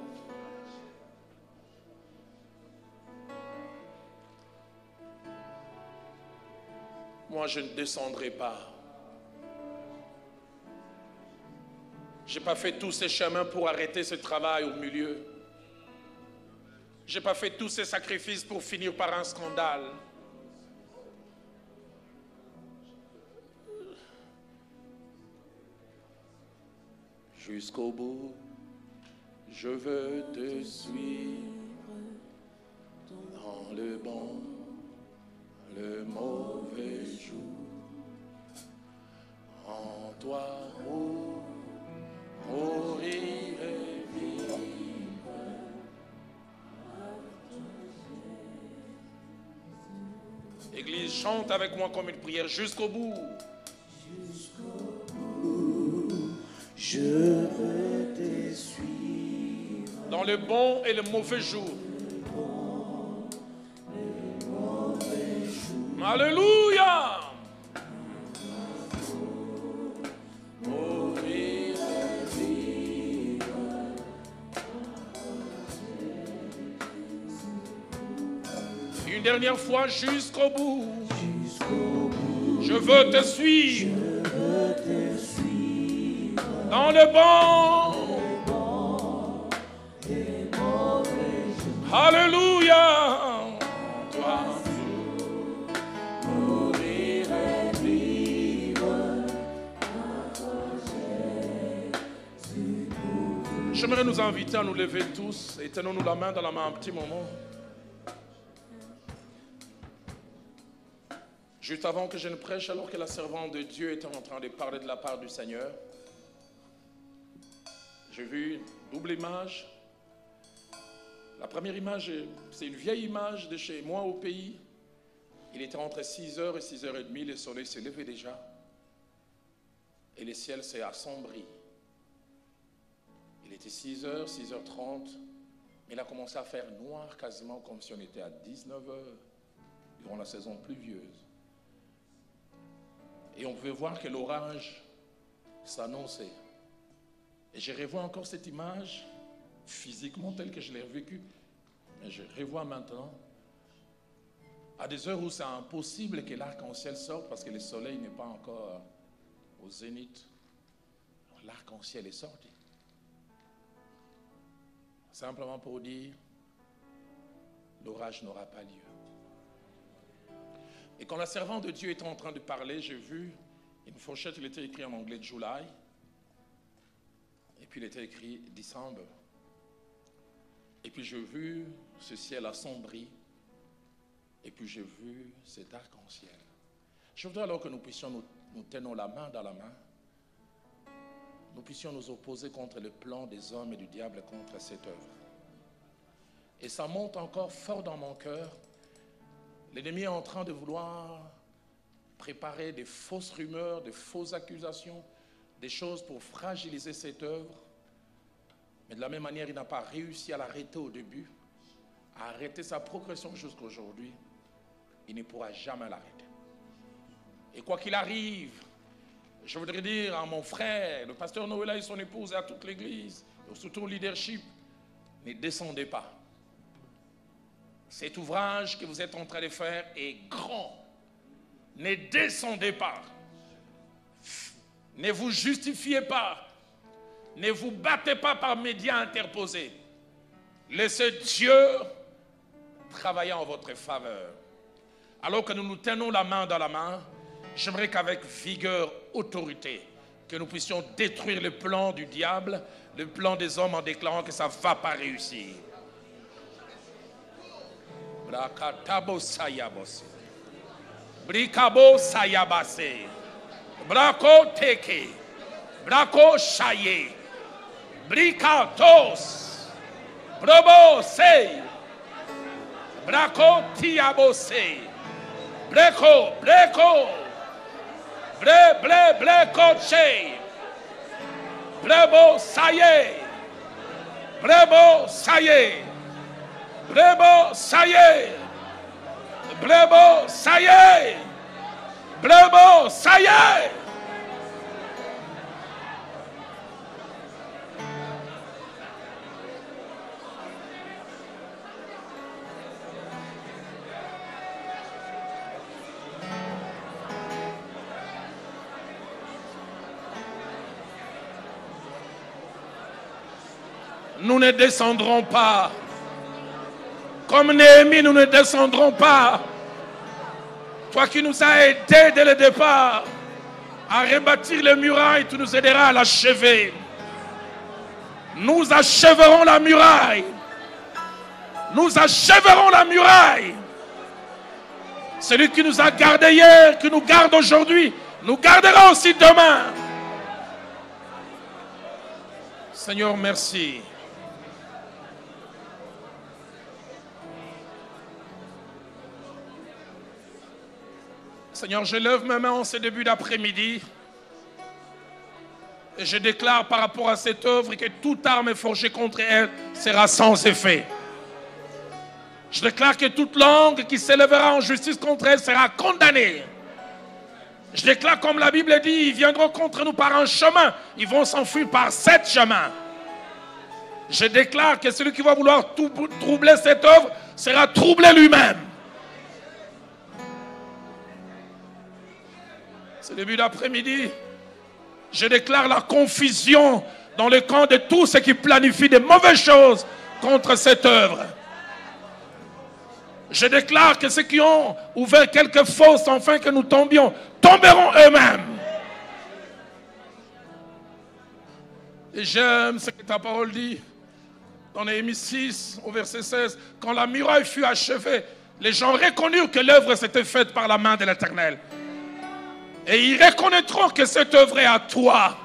Moi, je ne descendrai pas. Je n'ai pas fait tous ces chemins pour arrêter ce travail au milieu. Je n'ai pas fait tous ces sacrifices pour finir par un scandale. Jusqu'au bout, je veux te suivre dans le bon, le mauvais jour. En toi, chante avec moi comme une prière jusqu'au bout. Je veux te suivre Dans le bon et le mauvais jour. Vivre. Une dernière fois jusqu'au bout. Je veux te suivre. Dans le bon. Alléluia. J'aimerais nous inviter à nous lever tous et tenons-nous la main dans la main un petit moment. Juste avant que je ne prêche, alors que la servante de Dieu était en train de parler de la part du Seigneur, j'ai vu une double image. La première image, c'est une vieille image de chez moi au pays. Il était entre 6h et 6h30, le soleil s'est levé déjà. Et le ciel s'est assombri. Il était 6h, 6h30, mais il a commencé à faire noir quasiment comme si on était à 19h durant la saison pluvieuse. Et on pouvait voir que l'orage s'annonçait. Et je revois encore cette image physiquement telle que je l'ai vécue. Et je revois maintenant à des heures où c'est impossible que l'arc-en-ciel sorte parce que le soleil n'est pas encore au zénith. L'arc-en-ciel est sorti. Simplement pour dire, l'orage n'aura pas lieu. Et quand la servante de Dieu était en train de parler, j'ai vu une fourchette, il était écrit en anglais July, et puis il était écrit December. Et puis j'ai vu ce ciel assombri, et puis j'ai vu cet arc-en-ciel. Je voudrais alors que nous puissions nous, nous tenons la main dans la main, nous puissions nous opposer contre le plan des hommes et du diable contre cette œuvre. Et ça monte encore fort dans mon cœur. L'ennemi est en train de vouloir préparer des fausses rumeurs, des fausses accusations, des choses pour fragiliser cette œuvre. Mais de la même manière, il n'a pas réussi à l'arrêter au début, à arrêter sa progression jusqu'à aujourd'hui. Il ne pourra jamais l'arrêter. Et quoi qu'il arrive, je voudrais dire à mon frère, le pasteur Noëlla et son épouse et à toute l'église, et surtout au leadership, ne descendez pas. Cet ouvrage que vous êtes en train de faire est grand. Ne descendez pas. Ne vous justifiez pas. Ne vous battez pas par médias interposés. Laissez Dieu travailler en votre faveur. Alors que nous nous tenons la main dans la main, j'aimerais qu'avec vigueur, autorité, que nous puissions détruire le plan du diable, le plan des hommes en déclarant que ça ne va pas réussir. Brakatabo sayabose. Brikabo sayabase. Brako teke. Brako shaye. Brikatos. Brobo sei. Brako tiabose. Breko, breko. Bre, bre, bre, coche. Brebo saye. Brebo saye. Brebo saye. Brebo saye. Brebo saye. Nous ne descendrons pas. Comme Néhémie, nous ne descendrons pas. Toi qui nous as aidés dès le départ à rebâtir les murailles, tu nous aideras à l'achever. Nous achèverons la muraille. Nous achèverons la muraille. Celui qui nous a gardés hier, qui nous garde aujourd'hui, nous gardera aussi demain. Seigneur, merci. Seigneur, je lève mes mains en ce début d'après-midi et je déclare par rapport à cette œuvre que toute arme forgée contre elle sera sans effet. Je déclare que toute langue qui s'élèvera en justice contre elle sera condamnée. Je déclare comme la Bible dit, ils viendront contre nous par un chemin, ils vont s'enfuir par sept chemins. Je déclare que celui qui va vouloir troubler cette œuvre sera troublé lui-même. Début d'après-midi, je déclare la confusion dans le camp de tous ceux qui planifient de mauvaises choses contre cette œuvre. Je déclare que ceux qui ont ouvert quelques fosses afin que nous tombions, tomberont eux-mêmes. Et j'aime ce que ta parole dit dans Néhémie 6, au verset 16. Quand la muraille fut achevée, les gens reconnurent que l'œuvre s'était faite par la main de l'Éternel. Et ils reconnaîtront que cette œuvre est à toi.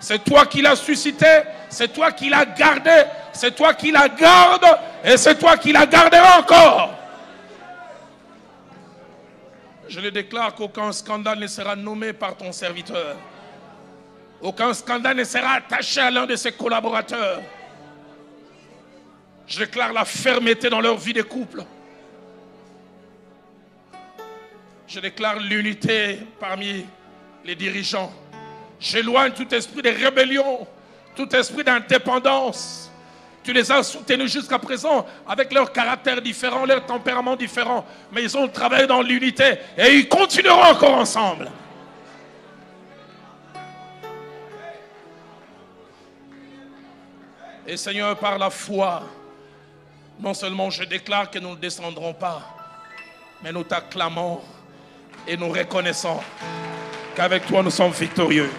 C'est toi qui l'as suscité, c'est toi qui l'as gardée, c'est toi qui la gardes Et c'est toi qui la garderas encore. Je le déclare qu'aucun scandale ne sera nommé par ton serviteur. Aucun scandale ne sera attaché à l'un de ses collaborateurs. Je déclare la fermeté dans leur vie de couple. Je déclare l'unité parmi les dirigeants. J'éloigne tout esprit de rébellion, tout esprit d'indépendance. Tu les as soutenus jusqu'à présent avec leur caractère différent, leur tempérament différent. Mais ils ont travaillé dans l'unité et ils continueront encore ensemble. Et Seigneur, par la foi, non seulement je déclare que nous ne descendrons pas, mais nous t'acclamons et nous reconnaissons qu'avec toi nous sommes victorieux.